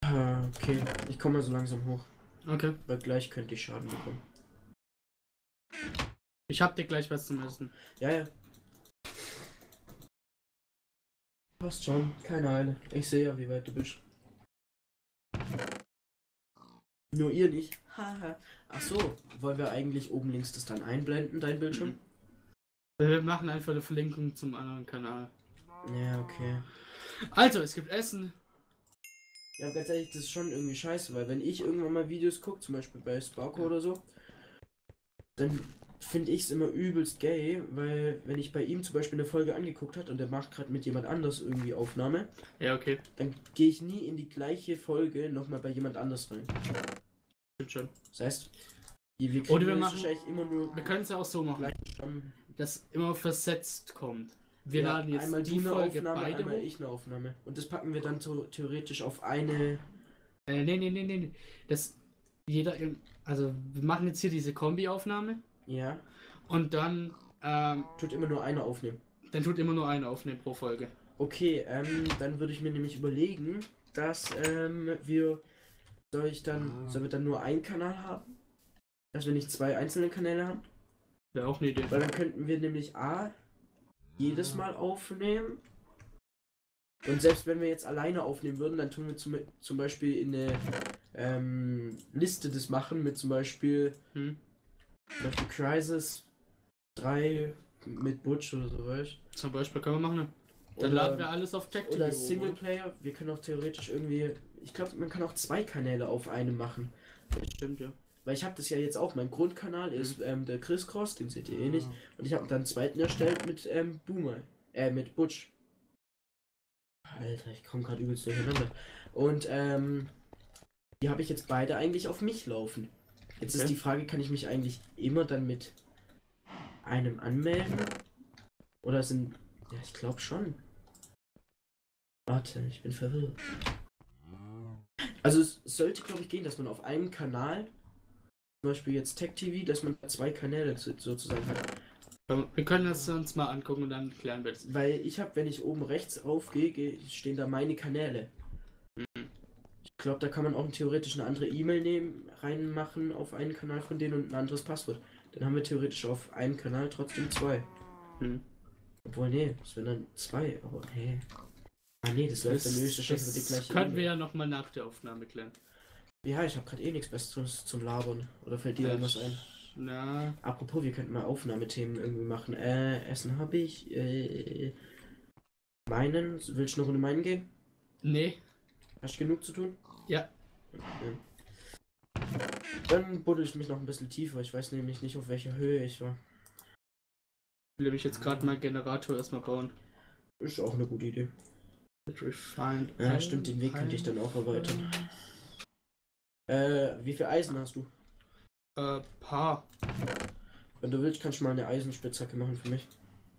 [SPEAKER 2] Ah, Okay, ich komme mal so langsam hoch,
[SPEAKER 1] Okay.
[SPEAKER 2] weil gleich könnte ich Schaden bekommen.
[SPEAKER 1] Ich hab dir gleich was zum Essen.
[SPEAKER 2] Ja, ja. Passt schon, keine Eile. Ich sehe ja, wie weit du bist. Nur ihr nicht. Haha. Ach so, wollen wir eigentlich oben links das dann einblenden, dein Bildschirm?
[SPEAKER 1] Wir machen einfach eine Verlinkung zum anderen Kanal.
[SPEAKER 2] Ja, okay.
[SPEAKER 1] Also, es gibt Essen.
[SPEAKER 2] Ja, ganz ehrlich, das ist schon irgendwie scheiße, weil wenn ich irgendwann mal Videos gucke, zum Beispiel bei Sparko oder so, dann finde ich es immer übelst gay, weil wenn ich bei ihm zum Beispiel eine Folge angeguckt hat und der macht gerade mit jemand anders irgendwie Aufnahme,
[SPEAKER 1] Ja, okay.
[SPEAKER 2] dann gehe ich nie in die gleiche Folge nochmal bei jemand anders rein.
[SPEAKER 1] Stimmt schon.
[SPEAKER 2] Das heißt, wir
[SPEAKER 1] Oder wir machen-
[SPEAKER 2] wahrscheinlich immer nur
[SPEAKER 1] Wir können es ja auch so machen, dass immer versetzt kommt. Wir
[SPEAKER 2] Ja,
[SPEAKER 1] laden jetzt
[SPEAKER 2] einmal
[SPEAKER 1] die Folge
[SPEAKER 2] Aufnahme,
[SPEAKER 1] beide
[SPEAKER 2] einmal
[SPEAKER 1] hoch.
[SPEAKER 2] ich eine Aufnahme. Und das packen wir dann so theoretisch auf eine.
[SPEAKER 1] Äh, nee, nee, nee, nee. nee. Das jeder im, also wir machen jetzt hier diese Kombi-Aufnahme
[SPEAKER 2] Ja,
[SPEAKER 1] und dann, ähm,
[SPEAKER 2] tut immer nur eine aufnehmen.
[SPEAKER 1] dann tut immer nur eine aufnehmen pro Folge.
[SPEAKER 2] Okay, ähm, dann würde ich mir nämlich überlegen, dass ähm, wir. Soll ich dann. Sollen wir dann nur einen Kanal haben? Dass wir nicht zwei einzelne Kanäle haben?
[SPEAKER 1] Wäre auch eine Idee.
[SPEAKER 2] Weil dann könnten wir nämlich A. jedes Mal aufnehmen. Und selbst wenn wir jetzt alleine aufnehmen würden, dann tun wir zum, zum Beispiel in eine ähm, Liste das machen mit zum Beispiel,
[SPEAKER 1] Hm?
[SPEAKER 2] Beispiel Crisis 3 mit Butch oder so, weißt
[SPEAKER 1] Zum Beispiel können wir machen. ne? Dann
[SPEAKER 2] Oder-
[SPEAKER 1] laden wir alles auf Tech
[SPEAKER 2] Oder Singleplayer. Wir können auch theoretisch irgendwie. Ich glaube, man kann auch zwei Kanäle auf einem machen.
[SPEAKER 1] Stimmt, ja.
[SPEAKER 2] Weil ich habe das ja jetzt auch. Mein Grundkanal ist
[SPEAKER 1] Mhm.
[SPEAKER 2] ähm, der Chris Cross, den seht ihr eh nicht. Und ich habe dann einen zweiten erstellt mit ähm, Boomer. Äh, mit Butch. Alter, ich komme gerade übelst durcheinander. Und ähm, die habe ich jetzt beide eigentlich auf mich laufen. Jetzt ist
[SPEAKER 1] Okay.
[SPEAKER 2] die Frage, kann ich mich eigentlich immer dann mit einem anmelden? Oder sind. Ja, ich glaube schon. Warte, ich bin verwirrt. Also es sollte, glaube ich, gehen, dass man auf einem Kanal, zum Beispiel jetzt Tech TV, dass man zwei Kanäle so- sozusagen hat.
[SPEAKER 1] Wir können das uns mal angucken und dann klären wir das.
[SPEAKER 2] Weil ich habe, wenn ich oben rechts aufgehe, ge- stehen da meine Kanäle. Ich glaube, da kann man auch theoretisch eine andere E-Mail nehmen, reinmachen auf einen Kanal von denen und ein anderes Passwort. Dann haben wir theoretisch auf einem Kanal trotzdem zwei.
[SPEAKER 1] Hm.
[SPEAKER 2] Obwohl, nee, es wären dann zwei, aber hey. Ah nee, das läuft
[SPEAKER 1] Das,
[SPEAKER 2] dann höchstwahrscheinlich über die
[SPEAKER 1] das
[SPEAKER 2] gleiche
[SPEAKER 1] können wir ja nochmal nach der Aufnahme klären.
[SPEAKER 2] Ja, ich habe gerade eh nichts Besseres zum Labern. Oder fällt dir irgendwas ein?
[SPEAKER 1] Na,
[SPEAKER 2] Apropos, wir könnten mal Aufnahmethemen irgendwie machen. Äh, Essen habe ich. Äh, meinen. Willst du noch eine meinen gehen?
[SPEAKER 1] nee.
[SPEAKER 2] Hast du genug zu tun?
[SPEAKER 1] Ja.
[SPEAKER 2] Okay. Dann buddel ich mich noch ein bisschen tiefer. Ich weiß nämlich nicht, auf welcher Höhe ich war.
[SPEAKER 1] Will nämlich jetzt gerade mal Generator erstmal bauen.
[SPEAKER 2] Ist auch eine gute Idee.
[SPEAKER 1] Refined.
[SPEAKER 2] Ja, stimmt, den Weg könnte ich dann auch erweitern. Äh, wie viel Eisen hast du?
[SPEAKER 1] Äh, paar.
[SPEAKER 2] Wenn du willst, kannst du mal eine Eisenspitzhacke machen für mich.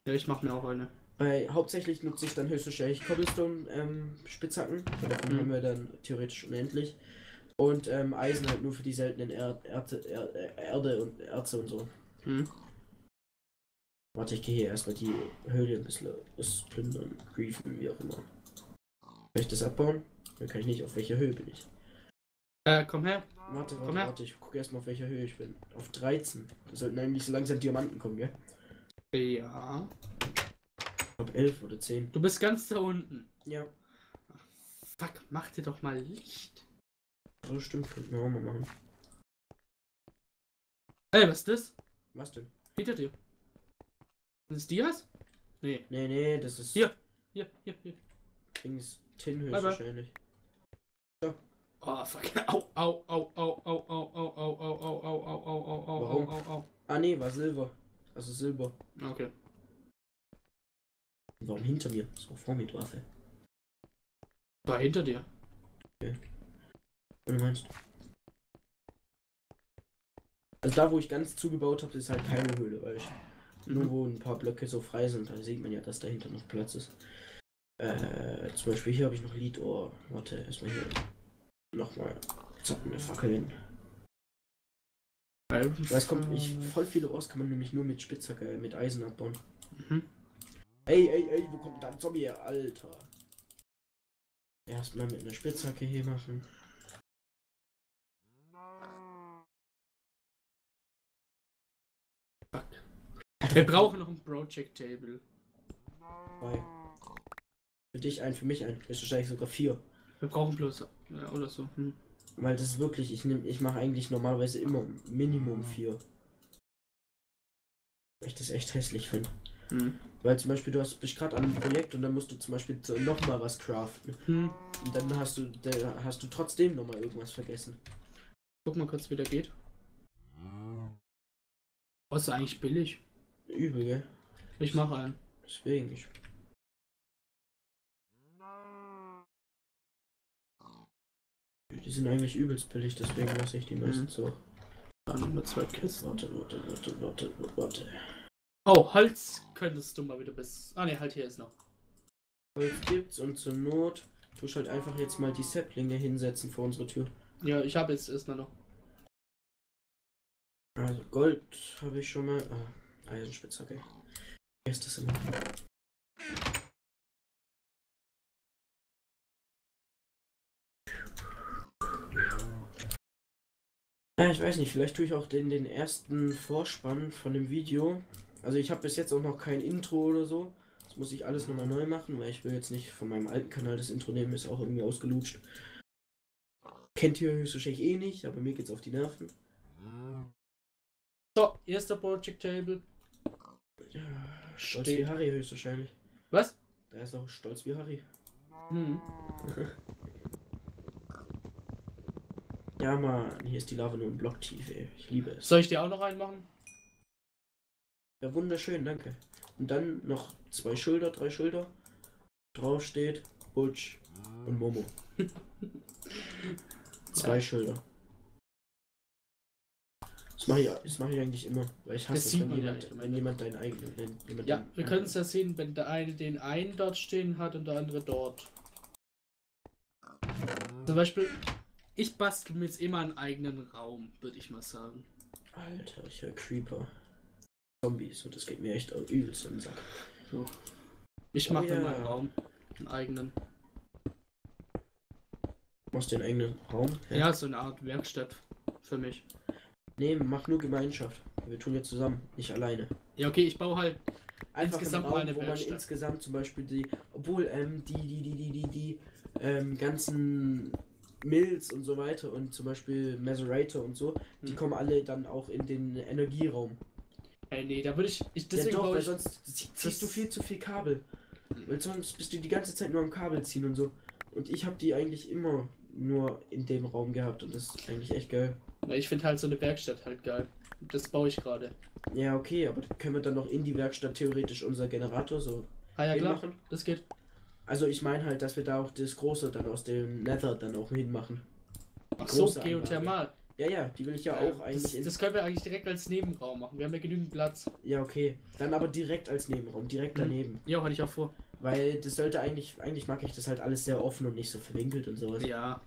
[SPEAKER 1] Ja, ich mache mir auch eine.
[SPEAKER 2] Bei hauptsächlich nutze ich dann höchstwahrscheinlich Cobblestone ähm, Davon
[SPEAKER 1] Mhm.
[SPEAKER 2] haben wir dann theoretisch unendlich. Und ähm, Eisen halt nur für die seltenen er Erde, er Erde und Erze und so.
[SPEAKER 1] Hm.
[SPEAKER 2] Warte, ich gehe hier erstmal die Höhle ein bisschen ausplündern, griefen, wie auch immer. Kann ich das abbauen? Dann kann ich nicht. Auf welcher Höhe bin ich?
[SPEAKER 1] Äh, komm her.
[SPEAKER 2] Warte,
[SPEAKER 1] Komm
[SPEAKER 2] warte,
[SPEAKER 1] her.
[SPEAKER 2] warte. Ich gucke erstmal, auf welcher Höhe ich bin. Auf 13. Da sollten eigentlich so langsam Diamanten kommen, gell?
[SPEAKER 1] Ja.
[SPEAKER 2] Glaube 11 oder 10.
[SPEAKER 1] Du bist ganz da unten.
[SPEAKER 2] Ja,
[SPEAKER 1] Fuck, mach dir doch mal Licht.
[SPEAKER 2] so stimmt. Könnten wir auch mal machen.
[SPEAKER 1] Ey, was ist das?
[SPEAKER 2] Was denn?
[SPEAKER 1] Hinter dir. Ist das Dias? Nee.
[SPEAKER 2] Nee, nee, das ist.
[SPEAKER 1] Hier. Hier, hier, hier.
[SPEAKER 2] Dings Tin höchstwahrscheinlich.
[SPEAKER 1] Oh, fuck. Au, au, au, au, au, au, au, au, au, au, au, au, au, au, au,
[SPEAKER 2] Warum?
[SPEAKER 1] au, au,
[SPEAKER 2] Ah, nee, war Silber. Also Silber.
[SPEAKER 1] au. Okay.
[SPEAKER 2] Warum hinter mir? So vor mir, du Affe.
[SPEAKER 1] War hinter dir.
[SPEAKER 2] Und du meinst? Also da, wo ich ganz zugebaut habe, ist halt keine Höhle, weil ich nur
[SPEAKER 1] Mhm.
[SPEAKER 2] wo ein paar Blöcke so frei sind, da sieht man ja, dass dahinter noch Platz ist. Äh, zum Beispiel hier habe ich noch Liedohr. Warte, erstmal hier. Nochmal. Zack, eine Fackel hin. Weil es kommt, ich, voll viele Ohrs kann man nämlich nur mit Spitzhacke, äh, mit Eisen abbauen.
[SPEAKER 1] Mhm.
[SPEAKER 2] Ey, ey, ey, wo kommt da ein Zombie her, Alter? Erstmal mit einer Spitzhacke hier machen.
[SPEAKER 1] Fuck. Wir brauchen noch ein Project Table.
[SPEAKER 2] Zwei. Für dich ein, für mich ein. Ist wahrscheinlich sogar vier.
[SPEAKER 1] Wir brauchen bloß. Ja, oder so. Hm.
[SPEAKER 2] Weil das ist wirklich, ich nehm, ich mache eigentlich normalerweise immer Minimum vier. Weil ich das echt hässlich finde.
[SPEAKER 1] Hm.
[SPEAKER 2] Weil zum Beispiel du hast, bist gerade an einem Projekt und dann musst du zum Beispiel so noch mal was craften.
[SPEAKER 1] Hm.
[SPEAKER 2] Und dann hast du, da hast du trotzdem noch mal irgendwas vergessen.
[SPEAKER 1] Guck mal kurz, wie der geht. Oh, ist eigentlich billig.
[SPEAKER 2] Übel, gell?
[SPEAKER 1] Ich mache einen.
[SPEAKER 2] Deswegen, ich. Die sind eigentlich übelst billig, deswegen lasse ich die meistens so.
[SPEAKER 1] Dann haben wir zwei Kisten.
[SPEAKER 2] Warte, warte, warte, warte, warte.
[SPEAKER 1] Oh, Holz könntest du mal wieder bis. Ah ne, halt hier ist noch.
[SPEAKER 2] Holz gibt's und zur Not tust halt einfach jetzt mal die Sapplinge hinsetzen vor unsere Tür.
[SPEAKER 1] Ja, ich habe jetzt erstmal noch.
[SPEAKER 2] Also Gold habe ich schon mal. Ah, Eisenspitzhacke. Wie ist das immer? Ja, ich weiß nicht, vielleicht tue ich auch den, den ersten Vorspann von dem Video. Also ich habe bis jetzt auch noch kein Intro oder so. Das muss ich alles nochmal neu machen, weil ich will jetzt nicht von meinem alten Kanal das Intro nehmen, ist auch irgendwie ausgelutscht. Kennt ihr höchstwahrscheinlich eh nicht, aber mir geht's auf die Nerven.
[SPEAKER 1] So, erster Project Table.
[SPEAKER 2] Ja, stolz
[SPEAKER 1] Steht.
[SPEAKER 2] wie Harry höchstwahrscheinlich.
[SPEAKER 1] Was?
[SPEAKER 2] Der ist auch stolz wie Harry.
[SPEAKER 1] Hm.
[SPEAKER 2] Ja, Mann, hier ist die Lava nur ein Block tief, ey. Ich liebe es.
[SPEAKER 1] Soll ich dir auch noch einen machen?
[SPEAKER 2] Ja, wunderschön, danke. Und dann noch zwei Schilder, drei Schilder. Drauf steht Butch und Momo. zwei
[SPEAKER 1] Ja.
[SPEAKER 2] Schilder. Das mache ich, das mach ich eigentlich immer, weil ich hasse
[SPEAKER 1] Das
[SPEAKER 2] es, wenn
[SPEAKER 1] ja
[SPEAKER 2] jemand,
[SPEAKER 1] am
[SPEAKER 2] wenn jemand deinen eigenen. Wenn jemand
[SPEAKER 1] Ja, wir können es ja sehen, wenn der eine den einen dort stehen hat und der andere dort. Zum Beispiel, ich bastel mir jetzt immer einen eigenen Raum, würde ich mal sagen.
[SPEAKER 2] Alter, ich höre Creeper. Zombies und das geht mir echt übelst im Sack.
[SPEAKER 1] So. Ich
[SPEAKER 2] Oh
[SPEAKER 1] mache mir
[SPEAKER 2] ja.
[SPEAKER 1] meinen Raum. Einen eigenen.
[SPEAKER 2] Machst du den eigenen Raum? Hä?
[SPEAKER 1] Ja, so eine Art Werkstatt für mich.
[SPEAKER 2] Nee, mach nur Gemeinschaft. Wir tun jetzt zusammen, nicht alleine.
[SPEAKER 1] Ja, okay, ich baue halt.
[SPEAKER 2] Einfach
[SPEAKER 1] insgesamt
[SPEAKER 2] Raum,
[SPEAKER 1] eine
[SPEAKER 2] wo man
[SPEAKER 1] Werkstatt.
[SPEAKER 2] insgesamt zum Beispiel die, obwohl ähm, die, die, die, die, die, die ähm, ganzen Mills und so weiter und zum Beispiel Macerator und so, die
[SPEAKER 1] Hm.
[SPEAKER 2] kommen alle dann auch in den Energieraum.
[SPEAKER 1] Ey, nee, da würde ich, ich.
[SPEAKER 2] Ja
[SPEAKER 1] Deswegen
[SPEAKER 2] doch,
[SPEAKER 1] baue
[SPEAKER 2] weil
[SPEAKER 1] ich.
[SPEAKER 2] sonst ziehst du viel zu viel Kabel.
[SPEAKER 1] Hm.
[SPEAKER 2] Weil sonst bist du die ganze Zeit nur am Kabel ziehen und so. Und ich habe die eigentlich immer nur in dem Raum gehabt und das ist eigentlich echt geil.
[SPEAKER 1] Weil ich finde halt so eine Werkstatt halt geil. Das baue ich gerade.
[SPEAKER 2] Ja, okay, aber können wir dann noch in die Werkstatt theoretisch unser Generator so
[SPEAKER 1] Ah ja, klar.
[SPEAKER 2] hinmachen?
[SPEAKER 1] Das geht.
[SPEAKER 2] Also ich meine halt, dass wir da auch das große dann aus dem Nether dann auch hinmachen.
[SPEAKER 1] Ach so,
[SPEAKER 2] Anlage.
[SPEAKER 1] Geothermal.
[SPEAKER 2] Ja, ja, die will ich ja auch eigentlich
[SPEAKER 1] das,
[SPEAKER 2] in.
[SPEAKER 1] das können wir eigentlich direkt als Nebenraum machen. Wir haben ja genügend Platz.
[SPEAKER 2] Ja, okay. Dann aber direkt als Nebenraum, direkt
[SPEAKER 1] Mhm.
[SPEAKER 2] daneben.
[SPEAKER 1] Ja, hatte ich auch vor.
[SPEAKER 2] Weil das sollte eigentlich, eigentlich mag ich das halt alles sehr offen und nicht so verwinkelt und sowas.
[SPEAKER 1] Ja.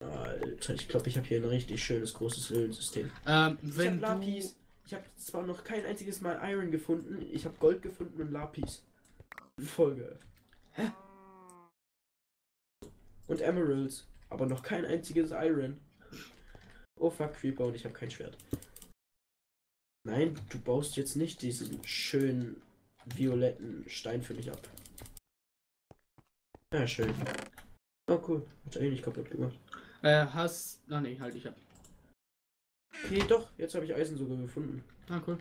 [SPEAKER 2] Alter, ich glaube, ich habe hier ein richtig schönes großes Höhlensystem.
[SPEAKER 1] Ähm,
[SPEAKER 2] Ich
[SPEAKER 1] wenn
[SPEAKER 2] habe
[SPEAKER 1] du,
[SPEAKER 2] Lapis. Ich habe zwar noch kein einziges Mal Iron gefunden, ich habe Gold gefunden und Lapis. Folge. Hä? Und Emeralds, aber noch kein einziges Iron. Oh fuck, Creeper und ich habe kein Schwert. Nein, du baust jetzt nicht diesen schönen violetten Stein für mich ab. Ja, schön. Oh cool, hat eigentlich nicht kaputt gemacht.
[SPEAKER 1] äh, hast. Ah, nee, halt, ich hab.
[SPEAKER 2] Okay, doch, jetzt habe ich Eisen sogar gefunden.
[SPEAKER 1] Ah, cool.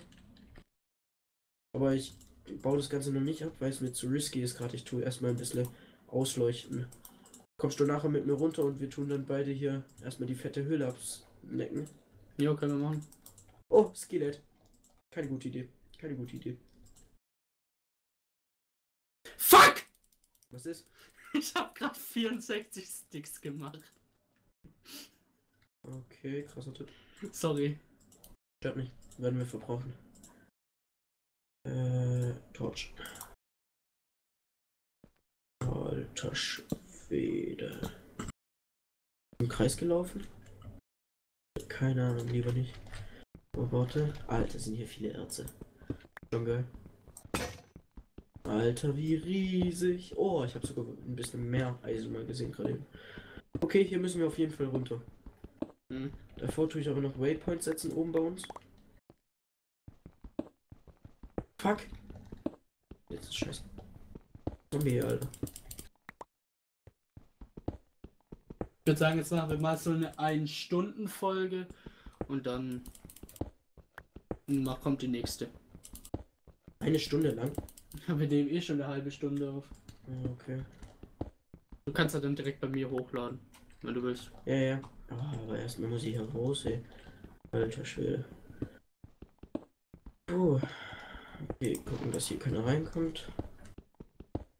[SPEAKER 2] Aber ich baue das Ganze noch nicht ab, weil es mir zu risky ist gerade. Ich tue erstmal ein bisschen ausleuchten. Kommst du nachher mit mir runter und wir tun dann beide hier erstmal die fette Höhle abnecken.
[SPEAKER 1] Jo, können wir machen.
[SPEAKER 2] Oh, Skelett. Keine gute Idee. Keine gute Idee.
[SPEAKER 1] Fuck!
[SPEAKER 2] Was ist?
[SPEAKER 1] Ich hab grad 64 Sticks gemacht.
[SPEAKER 2] Okay, krasser Tipp.
[SPEAKER 1] Sorry.
[SPEAKER 2] Stört nicht. Werden wir verbrauchen. Äh, Torch. Alter Schwede. Im Kreis gelaufen? Keine Ahnung, lieber nicht. Oh, warte. Alter, sind hier viele Erze. Schon geil. Alter, wie riesig. Oh, ich habe sogar ein bisschen mehr Eisen mal gesehen gerade eben. Okay, hier müssen wir auf jeden Fall runter.
[SPEAKER 1] Hm.
[SPEAKER 2] Davor tue ich aber noch Waypoints setzen oben bei uns. Fuck. Jetzt ist scheiße. Zombie, Alter.
[SPEAKER 1] Ich würde sagen, jetzt machen wir mal so eine 1-Stunden-Folge und dann mal kommt die nächste.
[SPEAKER 2] Eine Stunde lang.
[SPEAKER 1] Wir nehmen eh schon eine halbe Stunde auf.
[SPEAKER 2] Okay.
[SPEAKER 1] Du kannst ja dann direkt bei mir hochladen, wenn du willst.
[SPEAKER 2] Ja, ja. Ah, aber erstmal muss ich hier raus, ey. Alter Schwede. Puh. Okay, gucken, dass hier keiner reinkommt.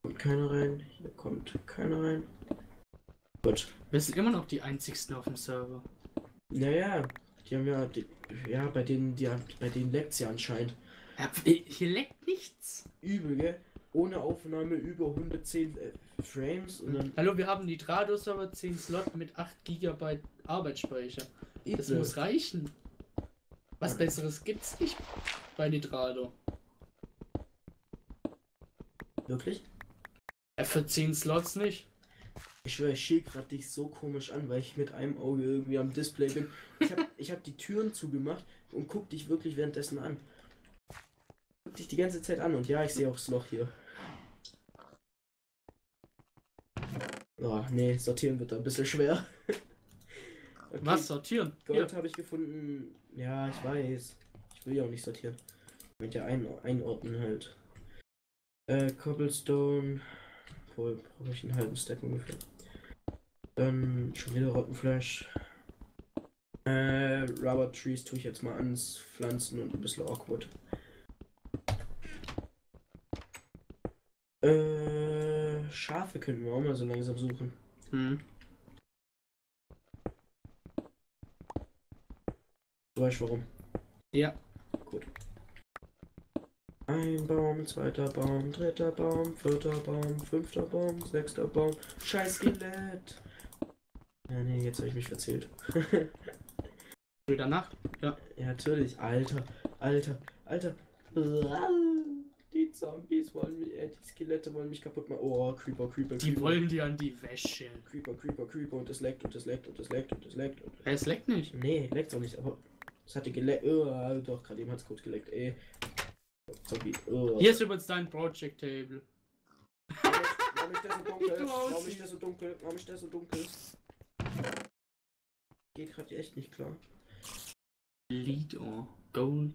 [SPEAKER 2] Kommt keiner rein. Hier kommt keiner rein. Gut.
[SPEAKER 1] Wir sind immer noch die einzigsten auf dem Server.
[SPEAKER 2] Naja, die haben ja, die, ja, bei denen, die, bei denen leckt's ja anscheinend.
[SPEAKER 1] Ja, hier leckt nichts.
[SPEAKER 2] Übel, gell? Ohne Aufnahme über 110 äh, Frames und dann.
[SPEAKER 1] Hallo, wir haben die Trado-Server 10 Slot mit 8 GB Arbeitsspeicher. Das
[SPEAKER 2] Itze.
[SPEAKER 1] muss reichen. Was
[SPEAKER 2] Ja.
[SPEAKER 1] besseres gibt's nicht bei Nitrado.
[SPEAKER 2] Wirklich?
[SPEAKER 1] Ja, für 10 Slots nicht.
[SPEAKER 2] Ich schwöre, ich schiel grad dich so komisch an, weil ich mit einem Auge irgendwie am Display bin. Ich hab, ich hab die Türen zugemacht und guck dich wirklich währenddessen an. Guck dich die ganze Zeit an und ja, ich sehe auch das Loch hier. Oh, nee, sortieren wird da ein bisschen schwer. Okay,
[SPEAKER 1] Was sortieren?
[SPEAKER 2] Gold habe ich gefunden. Ja, ich weiß. Ich will ja auch nicht sortieren. Möchte ja ein, einordnen halt. Äh, Cobblestone. Wohl brauche ich einen halben Stack ungefähr. Dann schon wieder Rottenfleisch. Äh, Rubber Trees tue ich jetzt mal ans Pflanzen und ein bisschen Awkward. Äh, Schafe könnten wir auch mal so langsam suchen.
[SPEAKER 1] Hm.
[SPEAKER 2] Du weißt warum.
[SPEAKER 1] Ja.
[SPEAKER 2] Gut. Ein Baum, zweiter Baum, dritter Baum, vierter Baum, fünfter Baum, sechster Baum. Scheiß Skelett. Ja, nee, jetzt habe ich mich verzählt.
[SPEAKER 1] Wieder Nacht?
[SPEAKER 2] ja, natürlich. Alter, Alter, Alter. Die Zombies wollen mich, äh, die Skelette wollen mich kaputt machen. Oh, Creeper, Creeper,
[SPEAKER 1] Die
[SPEAKER 2] Creeper.
[SPEAKER 1] wollen dir an die Wäsche.
[SPEAKER 2] Creeper, Creeper, Creeper und es leckt und es leckt und es leckt und es leckt. Und
[SPEAKER 1] Es leckt nicht.
[SPEAKER 2] Nee, leckt auch nicht, aber es hatte geleckt. Oh, doch, gerade eben hat es kurz geleckt, ey. Zombie. Oh.
[SPEAKER 1] Hier ist übrigens dein Project Table.
[SPEAKER 2] Warum ist der so dunkel? Warum ist der so dunkel? Warum ist der so dunkel? Geht gerade echt nicht klar.
[SPEAKER 1] Lido. Gold.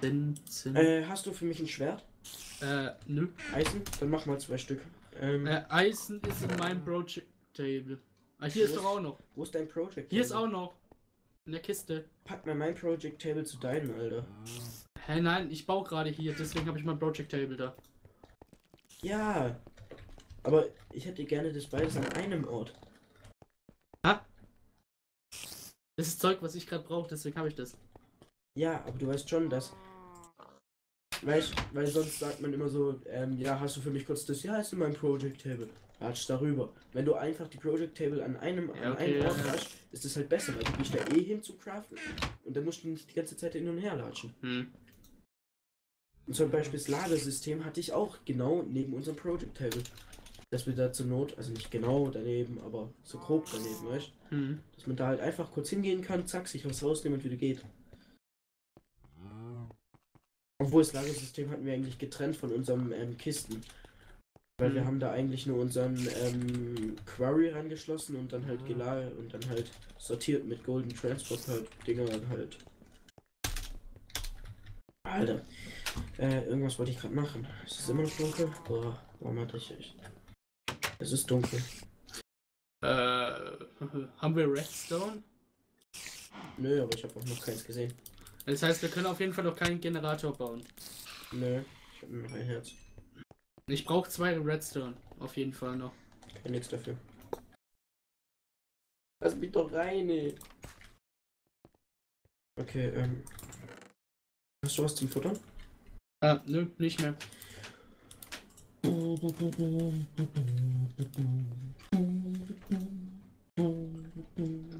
[SPEAKER 1] Sin, Sin.
[SPEAKER 2] Äh, hast du für mich ein Schwert?
[SPEAKER 1] Äh, nö.
[SPEAKER 2] Eisen? Dann mach mal zwei Stück. Ähm,
[SPEAKER 1] Äh, Eisen ist in meinem Project Table. Ah, hier ist doch auch noch.
[SPEAKER 2] wo ist dein Project?
[SPEAKER 1] Hier ist
[SPEAKER 2] Table?
[SPEAKER 1] auch noch. In der Kiste.
[SPEAKER 2] Pack mal mein Project Table zu deinem, Alter.
[SPEAKER 1] Hä, nein, ich baue gerade hier, deswegen habe ich mein Project Table da.
[SPEAKER 2] Ja. Aber ich hätte gerne das beides an einem Ort.
[SPEAKER 1] Das ist Zeug, was ich gerade brauche, deswegen habe ich das.
[SPEAKER 2] Ja, aber du weißt schon, dass. Weißt, weil sonst sagt man immer so, ähm, ja, hast du für mich kurz das, ja, ist in meinem Project Table. Ratsch darüber. Wenn du einfach die Project Table an einem,
[SPEAKER 1] Ja,
[SPEAKER 2] an
[SPEAKER 1] okay,
[SPEAKER 2] einem Ort
[SPEAKER 1] ja.
[SPEAKER 2] hast, ist es halt besser, weil du bist da eh hin zu craften und dann musst du nicht die ganze Zeit hin und her latschen.
[SPEAKER 1] Hm.
[SPEAKER 2] Und zum Beispiel das Ladersystem hatte ich auch genau neben unserem Project Table. Dass wir da zur Not, also nicht genau daneben, aber so grob daneben, weißt
[SPEAKER 1] Hm.
[SPEAKER 2] Dass man da halt einfach kurz hingehen kann, zack, sich was rausnehmen und wieder geht. Obwohl das Lagersystem hatten wir eigentlich getrennt von unserem ähm, Kisten. Weil wir
[SPEAKER 1] Mhm.
[SPEAKER 2] haben da eigentlich nur unseren ähm, Quarry rangeschlossen und dann halt gelagert und dann halt sortiert mit Golden Transport halt Dinger halt. Alter. Äh, irgendwas wollte ich gerade machen. Ist es immer noch dunkel? Boah, warum hatte ich echt. Es ist dunkel.
[SPEAKER 1] Äh, haben wir Redstone?
[SPEAKER 2] Nö, aber ich habe auch noch keins gesehen.
[SPEAKER 1] Das heißt, wir können auf jeden Fall noch keinen Generator bauen.
[SPEAKER 2] Nö, ich habe nur noch ein Herz.
[SPEAKER 1] Ich brauche zwei Redstone, auf jeden Fall noch.
[SPEAKER 2] Kein nix dafür. Lass mich doch rein, ey. Okay, ähm. Hast du was zum Futtern?
[SPEAKER 1] Ah, nö, nicht mehr.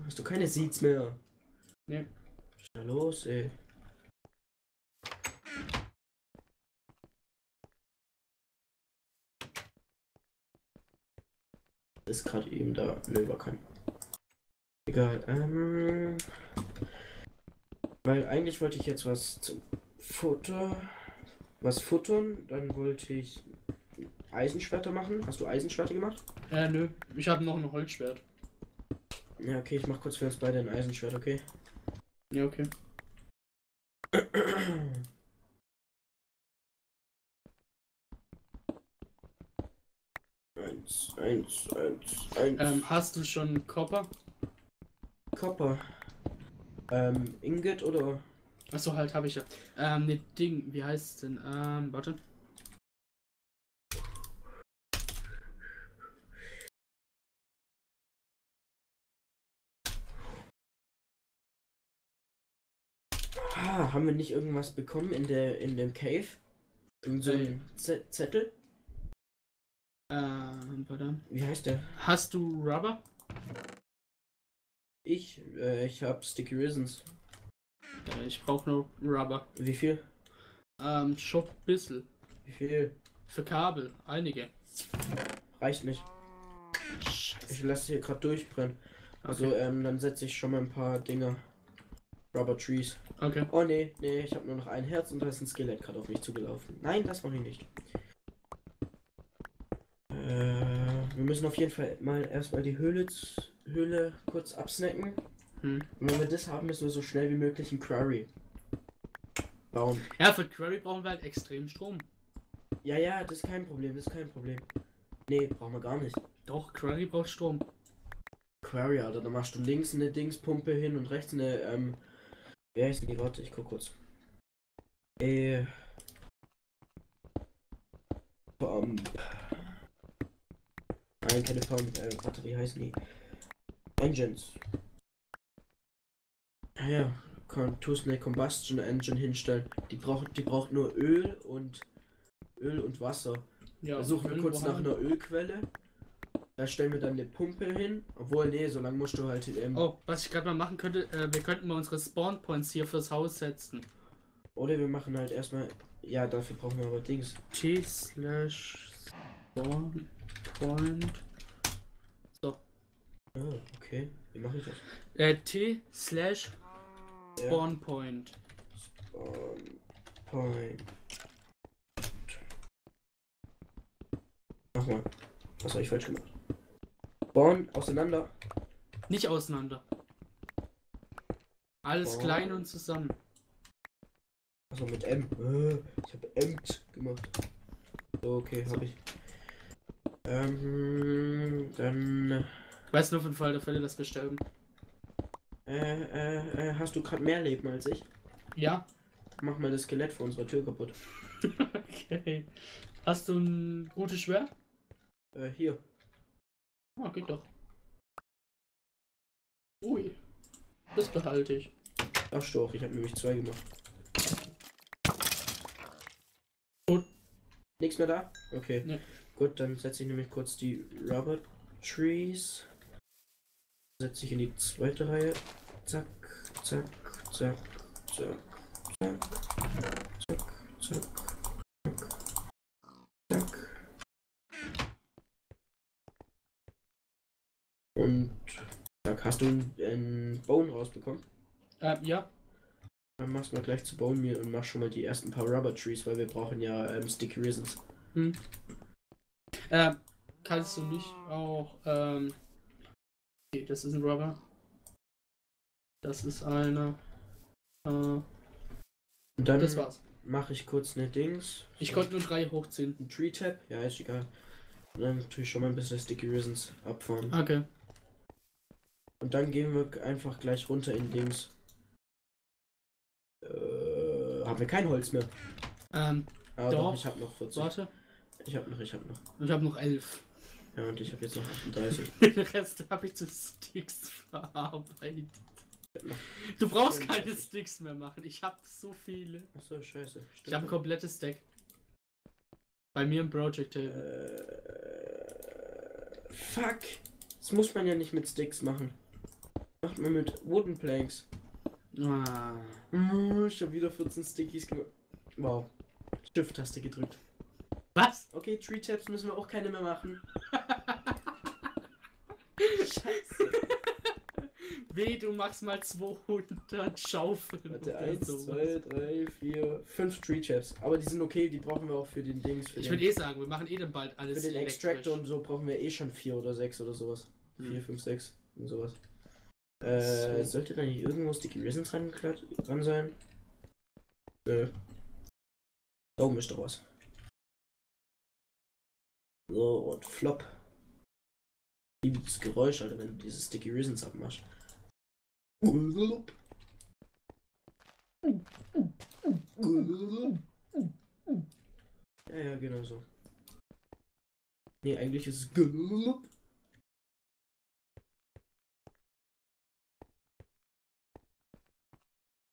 [SPEAKER 2] Hast du keine Seeds mehr? Ist da los, ey? Ist gerade eben da. Nö, war kein. Egal, ähm. Weil eigentlich wollte ich jetzt was zum Futter. Was futtern. Dann wollte ich Eisenschwerter machen. Hast du Eisenschwerter gemacht?
[SPEAKER 1] Äh, nö, ich habe noch ein Holzschwert.
[SPEAKER 2] Ja, okay, ich mach kurz für uns beide ein Eisenschwert, okay?
[SPEAKER 1] Ja, okay.
[SPEAKER 2] Eins, eins, eins, eins.
[SPEAKER 1] Ähm, hast du schon Copper?
[SPEAKER 2] Copper. Ähm, Ingot oder?
[SPEAKER 1] Achso, halt, habe ich ja. Ähm, ne Ding, wie heißt es denn? Ähm, warte.
[SPEAKER 2] Ah, haben wir nicht irgendwas bekommen in der in dem Cave? In so einem Z Zettel?
[SPEAKER 1] Ähm, warte.
[SPEAKER 2] Wie heißt der?
[SPEAKER 1] Hast du Rubber?
[SPEAKER 2] Ich, äh, ich hab Sticky Reasons.
[SPEAKER 1] Äh, ich brauche nur Rubber.
[SPEAKER 2] Wie viel?
[SPEAKER 1] Ähm, schon ein bisschen.
[SPEAKER 2] Wie viel?
[SPEAKER 1] Für Kabel, einige.
[SPEAKER 2] Reicht nicht. Ich
[SPEAKER 1] Scheiße.
[SPEAKER 2] lasse hier gerade durchbrennen. Also,
[SPEAKER 1] Okay.
[SPEAKER 2] ähm, dann setze ich schon mal ein paar Dinger. Rubber Trees.
[SPEAKER 1] okay.
[SPEAKER 2] Oh nee, nee, ich habe nur noch ein Herz und da ist ein Skelett gerade auf mich zugelaufen. Nein, das mache ich nicht. Äh, wir müssen auf jeden Fall mal erstmal die Höhle, Höhle kurz absnacken.
[SPEAKER 1] Hm.
[SPEAKER 2] Und wenn wir das haben, müssen wir so schnell wie möglich einen Quarry bauen.
[SPEAKER 1] Ja, für Quarry brauchen wir halt extrem Strom.
[SPEAKER 2] Ja, ja, das ist kein Problem, das ist kein Problem. Nee, brauchen wir gar nicht.
[SPEAKER 1] Doch, Quarry braucht Strom.
[SPEAKER 2] Quarry, Alter, da machst du links eine Dingspumpe hin und rechts eine, ähm, wie heißt die? Warte, ich guck kurz. Äh. Pump. Nein, keine Pump, äh, warte, wie heißen die? Engines. Ah ja, kann, tust eine Combustion Engine hinstellen. Die braucht, die braucht nur Öl und Öl und Wasser.
[SPEAKER 1] Ja,
[SPEAKER 2] suchen wir kurz nach einer Ölquelle. Da stellen wir dann eine Pumpe hin. Obwohl, nee, so lange musst du halt. Ähm,
[SPEAKER 1] oh, was ich gerade mal machen könnte, äh, wir könnten mal unsere Spawn Points hier fürs Haus setzen.
[SPEAKER 2] Oder wir machen halt erstmal. Ja, dafür brauchen wir aber Dings.
[SPEAKER 1] T slash Spawn Point. So.
[SPEAKER 2] Ah, okay. Wie mache ich das?
[SPEAKER 1] Äh, T slash Spawn ja. Point.
[SPEAKER 2] Spawn Point. Mach mal. Was habe ich falsch gemacht? Spawn auseinander.
[SPEAKER 1] Nicht auseinander. Alles
[SPEAKER 2] Oh.
[SPEAKER 1] klein und zusammen.
[SPEAKER 2] Also mit M. Äh, Ich habe Emt gemacht. So, okay, habe ich. Ähm, dann.
[SPEAKER 1] Ich weiß nur von Fall der Fälle, dass wir sterben.
[SPEAKER 2] Äh, äh, äh, hast du gerade mehr Leben als ich?
[SPEAKER 1] Ja.
[SPEAKER 2] Mach mal das Skelett vor unserer Tür kaputt.
[SPEAKER 1] Okay. Hast du ein gutes Schwert?
[SPEAKER 2] Äh, hier.
[SPEAKER 1] Ah, geht doch. Ui. Das behalte ich.
[SPEAKER 2] Du auch, ich habe nämlich zwei gemacht.
[SPEAKER 1] Gut.
[SPEAKER 2] Nichts mehr da? Okay.
[SPEAKER 1] Nee.
[SPEAKER 2] Gut, dann setze ich nämlich kurz die Rubber Trees. Setze ich in die zweite Reihe. Zack, zack, zack, zack, zack, zack, zack, zack, zack. Und zack, hast du einen Bone rausbekommen?
[SPEAKER 1] Ähm, ja.
[SPEAKER 2] Dann machst du mal gleich zu Bone Meal und mach schon mal die ersten paar Rubber Trees, weil wir brauchen ja ähm, Sticky Resins.
[SPEAKER 1] Hm. Ähm, kannst du nicht auch, ähm. Okay, das ist ein Rubber. Das ist eine. Äh,
[SPEAKER 2] Und dann
[SPEAKER 1] das war's.
[SPEAKER 2] mache ich kurz eine Dings.
[SPEAKER 1] Ich konnte nur drei hochziehen.
[SPEAKER 2] Ein Tree Tap, ja, ist egal. Und dann tue ich schon mal ein bisschen Sticky Resins abfahren.
[SPEAKER 1] Okay.
[SPEAKER 2] Und dann gehen wir einfach gleich runter in Dings. Äh, haben wir kein Holz mehr.
[SPEAKER 1] Ähm,
[SPEAKER 2] Aber
[SPEAKER 1] Doch.
[SPEAKER 2] doch, ich habe noch 40.
[SPEAKER 1] warte.
[SPEAKER 2] Ich habe noch, ich habe noch.
[SPEAKER 1] Ich habe noch elf.
[SPEAKER 2] Ja, und ich habe jetzt noch 38.
[SPEAKER 1] Den Rest habe ich zu Sticks verarbeitet. Du brauchst keine Sticks mehr machen. Ich habe so viele.
[SPEAKER 2] Achso, scheiße.
[SPEAKER 1] Ich habe ein komplettes Deck. Bei mir im Project Table.
[SPEAKER 2] Äh, fuck. Das muss man ja nicht mit Sticks machen. Macht man mit Wooden Planks.
[SPEAKER 1] Ah.
[SPEAKER 2] Mm, Ich habe wieder 14 Stickies gemacht. Wow. Shift-Taste gedrückt.
[SPEAKER 1] Was?
[SPEAKER 2] Okay, Tree Taps müssen wir auch keine mehr machen. Scheiße.
[SPEAKER 1] Weh, du machst mal 200 Schaufeln.
[SPEAKER 2] Warte,
[SPEAKER 1] oder
[SPEAKER 2] 1,
[SPEAKER 1] sowas.
[SPEAKER 2] 2, 3, 4, 5 Tree Taps. Aber die sind okay, die brauchen wir auch für den Dings. Für
[SPEAKER 1] Ich würde eh sagen, wir machen eh dann bald alles
[SPEAKER 2] für den
[SPEAKER 1] elektrisch.
[SPEAKER 2] Extractor und so brauchen wir eh schon 4 oder 6 oder sowas. 4,
[SPEAKER 1] Hm.
[SPEAKER 2] 5, 6 und sowas. Äh,
[SPEAKER 1] So.
[SPEAKER 2] sollte da nicht irgendwo Sticky Resins dran, dran sein? Nö. Da oben ist doch was. So, und Flop. Liebe das Geräusch, Alter, wenn du diese Sticky Resins abmachst. Ja, ja, genau so. Nee, eigentlich ist es Glup.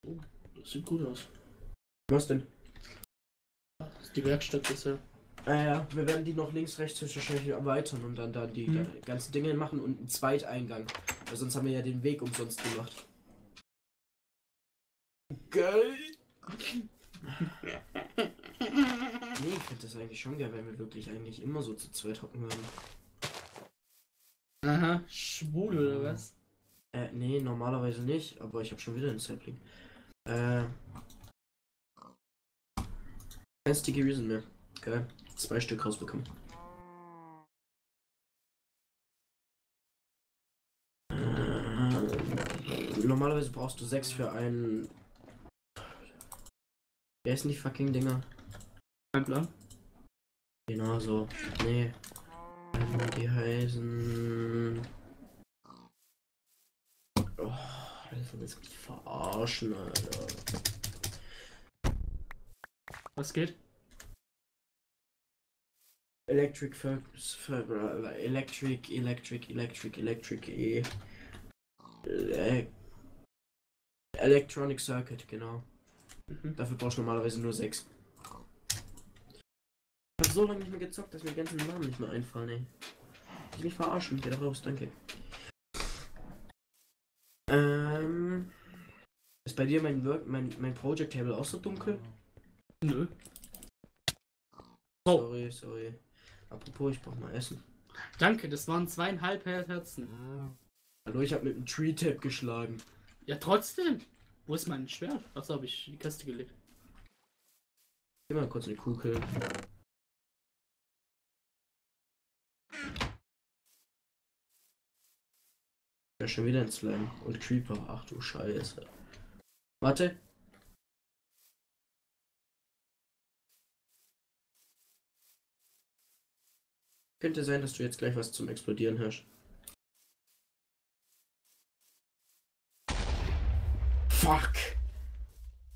[SPEAKER 1] Das sieht gut aus.
[SPEAKER 2] Was denn?
[SPEAKER 1] Ist die Werkstatt bisher.
[SPEAKER 2] Ah ja, wir werden die noch links, rechts wahrscheinlich erweitern und dann da die
[SPEAKER 1] Hm.
[SPEAKER 2] da ganzen Dinge machen und einen Zweiteingang. Weil sonst haben wir ja den Weg umsonst gemacht. Geil! Nee, ich finde das eigentlich schon geil, wenn wir wirklich eigentlich immer so zu zweit hocken würden.
[SPEAKER 1] Aha, schwul oder was?
[SPEAKER 2] Äh, nee, normalerweise nicht, aber ich habe schon wieder einen Sapling. Äh. Kein Sticky Reason mehr. Geil. Zwei Stück rausbekommen. Äh, normalerweise brauchst du sechs für einen. Wer ist denn die fucking Dinger?
[SPEAKER 1] Kein Plan.
[SPEAKER 2] Genau so. Nee. Die heißen. Oh, Alter, das mich verarschen, Alter.
[SPEAKER 1] Was geht?
[SPEAKER 2] Electric Fer Electric, Electric, Electric, Electric, E. Ele Electronic Circuit, genau.
[SPEAKER 1] Mhm.
[SPEAKER 2] Dafür brauchst du normalerweise nur sechs. Ich hab so lange nicht mehr gezockt, dass mir die ganzen Namen nicht mehr einfallen, ey. Ich mich verarschen, geh da raus, danke. Ähm bei dir mein, Work, mein, mein Project Table auch so dunkel?
[SPEAKER 1] Nö. Oh.
[SPEAKER 2] Sorry, sorry. Apropos, ich brauch mal Essen.
[SPEAKER 1] Danke, das waren zweieinhalb Herzen. Ah.
[SPEAKER 2] Hallo, ich hab mit dem Tree Tap geschlagen.
[SPEAKER 1] Ja, trotzdem. Wo ist mein Schwert? Was hab ich in die Kiste gelegt?
[SPEAKER 2] Geh mal kurz eine Kugel. Ja, schon wieder ein Slime und Creeper. Ach du Scheiße. Warte. Könnte sein, dass du jetzt gleich was zum Explodieren hast. Fuck!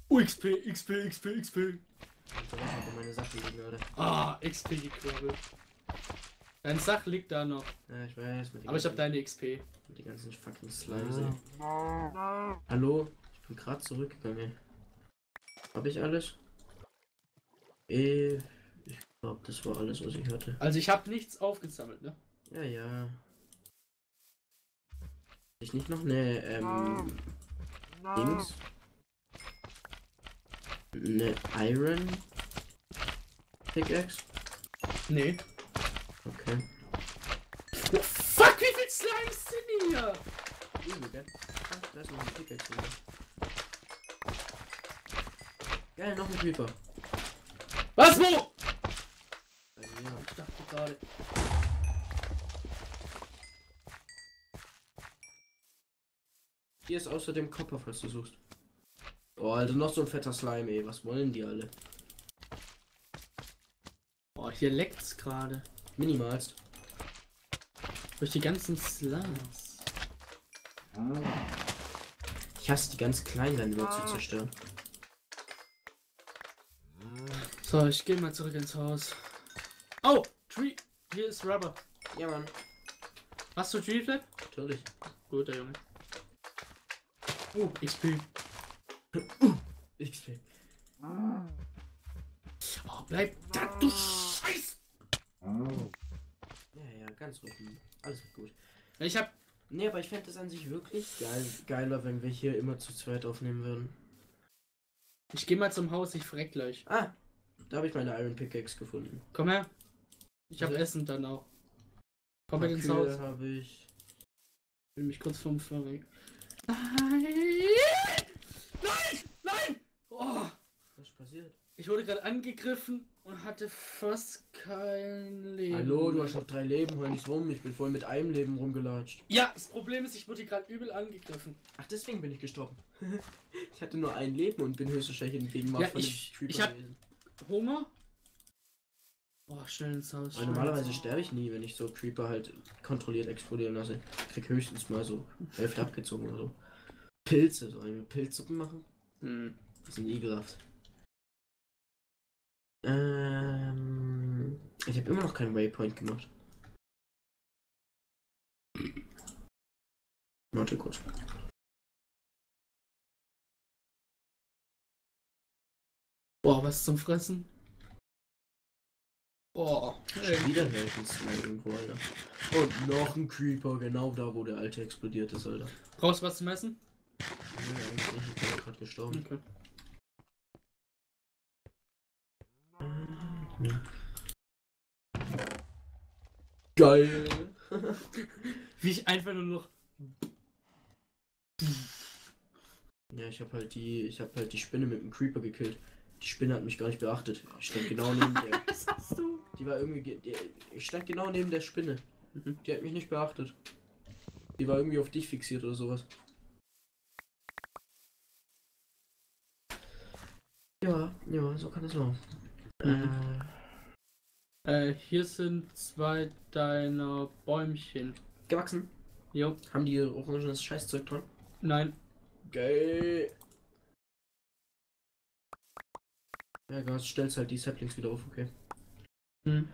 [SPEAKER 1] UXP, XP, XP, XP.
[SPEAKER 2] Denn meine Sachen liegen, gerade?
[SPEAKER 1] Ah, XP gequirlt. Dein Sach liegt da noch.
[SPEAKER 2] Ja, ich weiß. Den
[SPEAKER 1] Aber ich hab deine XP.
[SPEAKER 2] mit Die ganzen fucking Slimes. ey. Hallo? Ich bin gerade zurückgegangen. Hab ich alles? Eh, ich glaube, das war alles, was ich hatte.
[SPEAKER 1] Also ich habe nichts aufgesammelt, ne?
[SPEAKER 2] Ja, ja. Ich nicht noch eine, ähm, Dings? Eine Iron Pickaxe?
[SPEAKER 1] Nee.
[SPEAKER 2] Okay.
[SPEAKER 1] Fuck, wie viel Slimes sind hier?
[SPEAKER 2] Ah, da ist noch ein Pickaxe. Geil, noch ein Creeper.
[SPEAKER 1] Was, wo?
[SPEAKER 2] Also, ja.
[SPEAKER 1] Ich dachte gerade.
[SPEAKER 2] Hier ist außerdem Copper, falls du suchst. Oh, Alter, noch so ein fetter Slime, ey. Was wollen die alle?
[SPEAKER 1] Oh, hier leckt's gerade.
[SPEAKER 2] Minimalst.
[SPEAKER 1] Durch die ganzen Slimes.
[SPEAKER 2] Ich hasse die ganz kleinen dann immer zu zerstören.
[SPEAKER 1] So, ich gehe mal zurück ins Haus. Oh, Tree. Hier ist Rubber.
[SPEAKER 2] Ja, Mann.
[SPEAKER 1] Hast du Tree Flap?
[SPEAKER 2] Natürlich.
[SPEAKER 1] Guter Junge. Oh, XP.
[SPEAKER 2] XP.
[SPEAKER 1] Oh, bleib da, du Scheiß.
[SPEAKER 2] Ja, ja, ganz ruhig. Alles wird gut.
[SPEAKER 1] Ich hab.
[SPEAKER 2] Nee, aber ich fände es an sich wirklich geil, geiler, wenn wir hier immer zu zweit aufnehmen würden.
[SPEAKER 1] Ich geh mal zum Haus, ich freck gleich.
[SPEAKER 2] Ah, da habe ich meine Iron Pickaxe gefunden.
[SPEAKER 1] Komm her. Ich hab
[SPEAKER 2] Also-
[SPEAKER 1] Essen dann auch. Komm mit ins
[SPEAKER 2] Kühe
[SPEAKER 1] Haus.
[SPEAKER 2] habe ich.
[SPEAKER 1] Ich will mich kurz vom Verweg. Nein! Nein! Nein! Oh,
[SPEAKER 2] Was ist passiert?
[SPEAKER 1] ich wurde gerade angegriffen und hatte fast kein Leben.
[SPEAKER 2] Hallo, du hast noch drei Leben, hör nicht rum. Ich bin voll mit einem Leben rumgelatscht.
[SPEAKER 1] Ja, das Problem ist, ich wurde gerade übel angegriffen.
[SPEAKER 2] Ach, deswegen bin ich gestorben. ich hatte nur ein Leben und bin höchstwahrscheinlich in Gegenwart
[SPEAKER 1] Ja,
[SPEAKER 2] von
[SPEAKER 1] ich-
[SPEAKER 2] dem Creeper
[SPEAKER 1] ich hab-
[SPEAKER 2] gewesen.
[SPEAKER 1] Hunger? Oh, schnell ins Haus.
[SPEAKER 2] Weil normalerweise sterbe ich nie, wenn ich so Creeper halt kontrolliert explodieren lasse. Ich krieg höchstens mal so Hälfte abgezogen oder so. Pilze, sollen wir Pilzsuppen machen?
[SPEAKER 1] Hm.
[SPEAKER 2] Das sind ekelhaft. Ähm, ich habe immer noch keinen Waypoint gemacht. Warte kurz.
[SPEAKER 1] Boah, was zum Fressen? Boah.
[SPEAKER 2] Schon wieder irgendwo, Alter. Und noch ein Creeper, genau da, wo der alte explodiert ist, Alter.
[SPEAKER 1] Brauchst du was zum Essen?
[SPEAKER 2] Nee, eigentlich nicht, ich bin gerade gestorben.
[SPEAKER 1] Okay.
[SPEAKER 2] Geil!
[SPEAKER 1] Wie ich einfach nur noch.
[SPEAKER 2] Ja, ich habe halt die, ich habe halt die Spinne mit dem Creeper gekillt. Die Spinne hat mich gar nicht beachtet. Ich stand genau neben der.
[SPEAKER 1] Was hast du?
[SPEAKER 2] Die war irgendwie, ge- die, ich stand genau neben der Spinne.
[SPEAKER 1] Mhm.
[SPEAKER 2] Die hat mich nicht beachtet. Die war irgendwie auf dich fixiert oder sowas. Ja, ja, so kann es laufen.
[SPEAKER 1] Mhm. Äh, hier sind zwei deiner Bäumchen.
[SPEAKER 2] Äh, gewachsen.
[SPEAKER 1] Jo,
[SPEAKER 2] Haben die orangenes Scheißzeug dran?
[SPEAKER 1] nein.
[SPEAKER 2] Geil. Ja, Gas, stellst halt die Saplings wieder auf, okay.
[SPEAKER 1] Hm.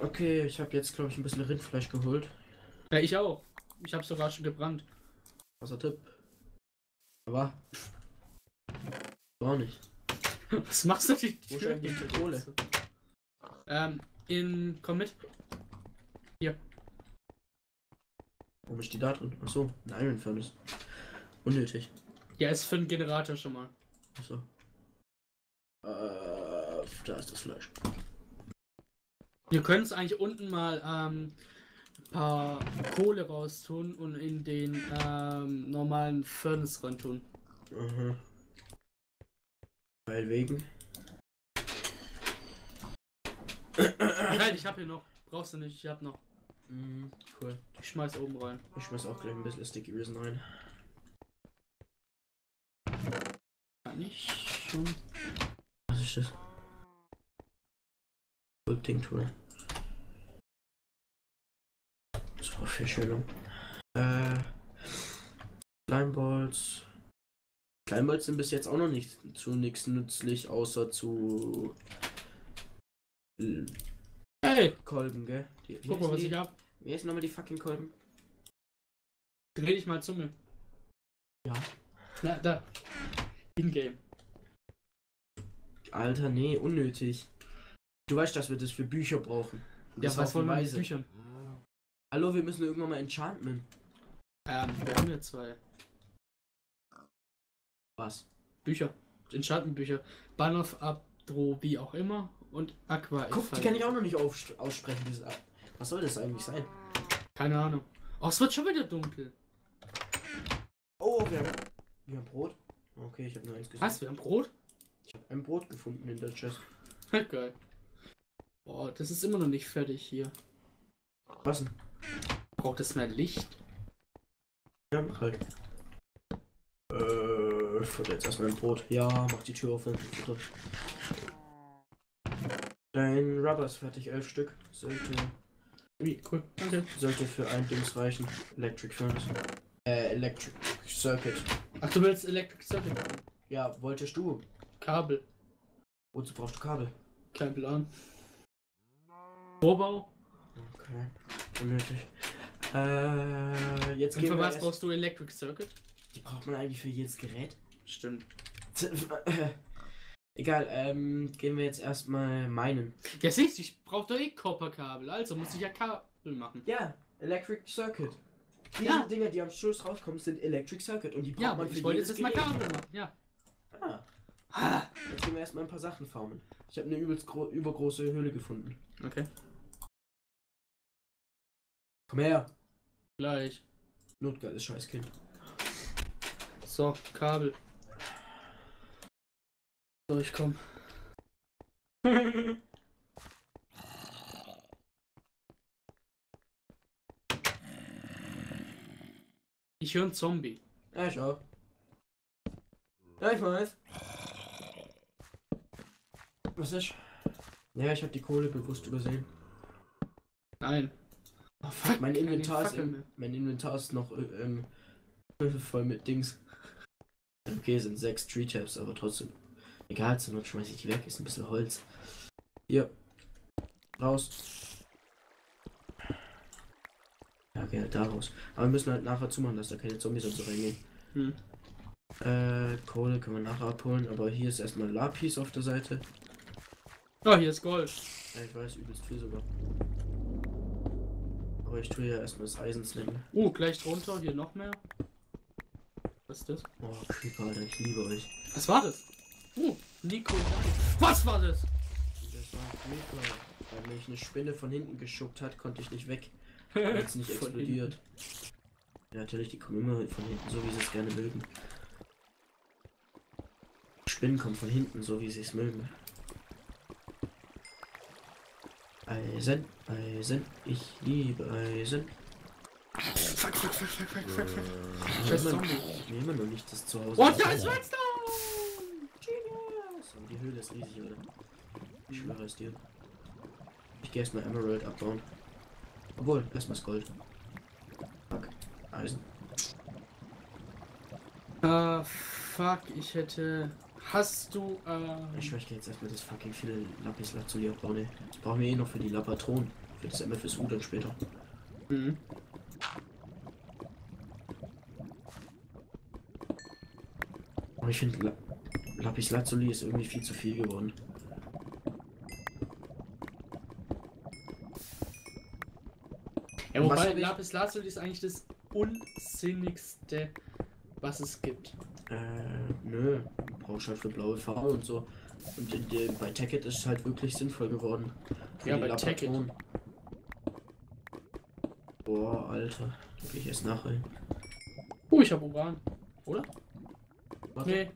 [SPEAKER 2] Okay, ich habe jetzt, glaube ich, ein bisschen Rindfleisch geholt.
[SPEAKER 1] Ja, ich auch. Ich habe sogar schon gebrannt.
[SPEAKER 2] Wasser Tipp. Aber. War nicht.
[SPEAKER 1] Was machst du die
[SPEAKER 2] Wo ist
[SPEAKER 1] Tür?
[SPEAKER 2] die Kohle?
[SPEAKER 1] Ähm, in. Komm mit.
[SPEAKER 2] Warum ist die da drin? Achso, ein Iron Furnace. Unnötig.
[SPEAKER 1] Ja, ist für den Generator schon mal.
[SPEAKER 2] Achso. Äh, da ist das Fleisch.
[SPEAKER 1] Wir können es eigentlich unten mal ähm, ein paar Kohle raustun und in den ähm, normalen Furnace ran tun.
[SPEAKER 2] Aha. Weil wegen.
[SPEAKER 1] Nein, ich habe hier noch. Brauchst du nicht, ich habe noch.
[SPEAKER 2] Mhm, cool.
[SPEAKER 1] Ich schmeiß oben rein.
[SPEAKER 2] Ich schmeiß auch gleich ein bisschen Sticky Resin rein.
[SPEAKER 1] Kann ich schon.
[SPEAKER 2] Ist das? Sculpting Tool. So, Verschönung. Äh. Slimeballs. Slimeballs sind bis jetzt auch noch nicht zu nichts nützlich, außer zu
[SPEAKER 1] Hey,
[SPEAKER 2] Kolben, gell? Die,
[SPEAKER 1] guck mal, was
[SPEAKER 2] die?
[SPEAKER 1] ich hab.
[SPEAKER 2] Wie heißen nochmal die fucking Kolben?
[SPEAKER 1] Dreh dich mal zu mir.
[SPEAKER 2] Ja.
[SPEAKER 1] Na, da. In-game.
[SPEAKER 2] Alter, nee, unnötig. Du weißt, dass wir das für Bücher brauchen. Und
[SPEAKER 1] Ja,
[SPEAKER 2] das
[SPEAKER 1] was wollen wir mit. Büchern?
[SPEAKER 2] Hallo, wir müssen irgendwann mal Enchantment.
[SPEAKER 1] Ähm, wir haben ja zwei
[SPEAKER 2] Was?
[SPEAKER 1] Bücher. Enchantment-Bücher. Banov, Abdro, wie auch immer. Und Aqua.
[SPEAKER 2] Guck, die kann ich auch noch nicht aussprechen. Was soll das eigentlich sein?
[SPEAKER 1] Keine Ahnung. Oh, es wird schon wieder dunkel.
[SPEAKER 2] Oh, wir haben, wir haben Brot. Okay, ich habe nur eins gesehen.
[SPEAKER 1] Was? Wir haben Brot?
[SPEAKER 2] Ich habe ein Brot gefunden in der Chest.
[SPEAKER 1] Geil. Boah, das ist immer noch nicht fertig hier.
[SPEAKER 2] Was denn?
[SPEAKER 1] Braucht es mehr Licht?
[SPEAKER 2] Ja, mach halt. Äh, ich jetzt erstmal ein Brot. Ja, mach die Tür auf. Dein Rubber ist fertig, elf Stück. Sollte,
[SPEAKER 1] Wie, cool. Danke.
[SPEAKER 2] sollte für ein Dings reichen. Electric Furnace. Äh, Electric Circuit.
[SPEAKER 1] Ach, du willst Electric Circuit?
[SPEAKER 2] Ja, wolltest du?
[SPEAKER 1] Kabel.
[SPEAKER 2] Wozu brauchst du Kabel?
[SPEAKER 1] Kein Plan. Vorbau.
[SPEAKER 2] Okay. Unnötig. Äh, jetzt
[SPEAKER 1] Und für was
[SPEAKER 2] erst,
[SPEAKER 1] brauchst du Electric Circuit?
[SPEAKER 2] Die braucht man eigentlich für jedes Gerät?
[SPEAKER 1] Stimmt.
[SPEAKER 2] Egal, ähm, gehen wir jetzt erstmal meinen.
[SPEAKER 1] Ja, siehst du, ich brauch doch eh Copper-Kabel, also muss ich ja Kabel machen.
[SPEAKER 2] Ja, Electric Circuit. Diese
[SPEAKER 1] Ja.
[SPEAKER 2] Dinger, die am Schluss rauskommen, sind Electric Circuit und die braucht
[SPEAKER 1] Ja,
[SPEAKER 2] man
[SPEAKER 1] aber
[SPEAKER 2] für
[SPEAKER 1] ich wollte
[SPEAKER 2] jedes
[SPEAKER 1] jetzt mal. Kabel machen, ja.
[SPEAKER 2] Ah. jetzt gehen wir erstmal ein paar Sachen farmen. Ich habe eine übelst gro übergroße Höhle gefunden.
[SPEAKER 1] Okay.
[SPEAKER 2] Komm her.
[SPEAKER 1] Gleich.
[SPEAKER 2] Notgeiles Scheißkind.
[SPEAKER 1] So, Kabel. So, ich komm. Ich höre einen Zombie.
[SPEAKER 2] Ja, ich auch. Ja, ich weiß. Was ist? Ja, ich habe die Kohle bewusst übersehen.
[SPEAKER 1] Nein.
[SPEAKER 2] Oh, fuck, mein Inventar ist, im, mein Inventar ist noch äh, ähm, voll mit Dings. Okay, sind sechs Tree Tabs, aber trotzdem. Egal, zur Not schmeiß ich die weg, ist ein bisschen Holz. Hier. Raus. Ja, okay, halt da raus. Aber wir müssen halt nachher zumachen, dass da keine Zombies und so reingehen.
[SPEAKER 1] Hm.
[SPEAKER 2] Äh, Kohle können wir nachher abholen, aber hier ist erstmal Lapis auf der Seite.
[SPEAKER 1] Oh, hier ist Gold.
[SPEAKER 2] Ja, ich weiß, übelst viel sogar. Aber ich tue ja erstmal das Eisen snacken.
[SPEAKER 1] Oh, gleich drunter, hier noch mehr. Was ist das?
[SPEAKER 2] Oh, Creeper, Alter, ich liebe euch.
[SPEAKER 1] Was war das? Oh, Nico. Was war das?
[SPEAKER 2] Das war ein Creeper. Weil mich eine Spinne von hinten geschuckt hat, konnte ich nicht weg. Weil es nicht explodiert. Ja, natürlich, die kommen immer von hinten, so wie sie es gerne mögen. Spinnen kommen von hinten, so wie sie es mögen. Eisen, Eisen, ich liebe Eisen.
[SPEAKER 1] Fuck, fuck, fuck, fuck, fuck, fuck, fuck.
[SPEAKER 2] Ich
[SPEAKER 1] Scheiß Zombie.
[SPEAKER 2] immer noch nicht das Zuhause.
[SPEAKER 1] Oh, da ist Redstone!
[SPEAKER 2] Genius! Und die Höhle ist riesig, oder? Ich schwöre es dir. Ich gehe erstmal Emerald abbauen. Obwohl, erstmal das Gold. Fuck. Eisen.
[SPEAKER 1] Ah, fuck, ich hätte. Hast du, äh.
[SPEAKER 2] Ich gehe jetzt erstmal das fucking viele Lapis Lazuli abbauen, ey. Das brauchen wir eh noch für die Lapatron. Für das MFSU dann später.
[SPEAKER 1] Mhm.
[SPEAKER 2] Aber ich finde, La Lapis Lazuli ist irgendwie viel zu viel geworden.
[SPEAKER 1] Ja, wobei Lapis Lazuli ist eigentlich das unsinnigste, was es gibt.
[SPEAKER 2] Äh, nö. Brauchst halt für blaue Farbe und so. Und in dem, bei Tacket ist es halt wirklich sinnvoll geworden. Für
[SPEAKER 1] Ja,
[SPEAKER 2] die
[SPEAKER 1] bei Tacket.
[SPEAKER 2] Boah, Alter. Da geh ich erst nachher.
[SPEAKER 1] Oh, ich habe Uran. Oder?
[SPEAKER 2] Warte.
[SPEAKER 1] Nee.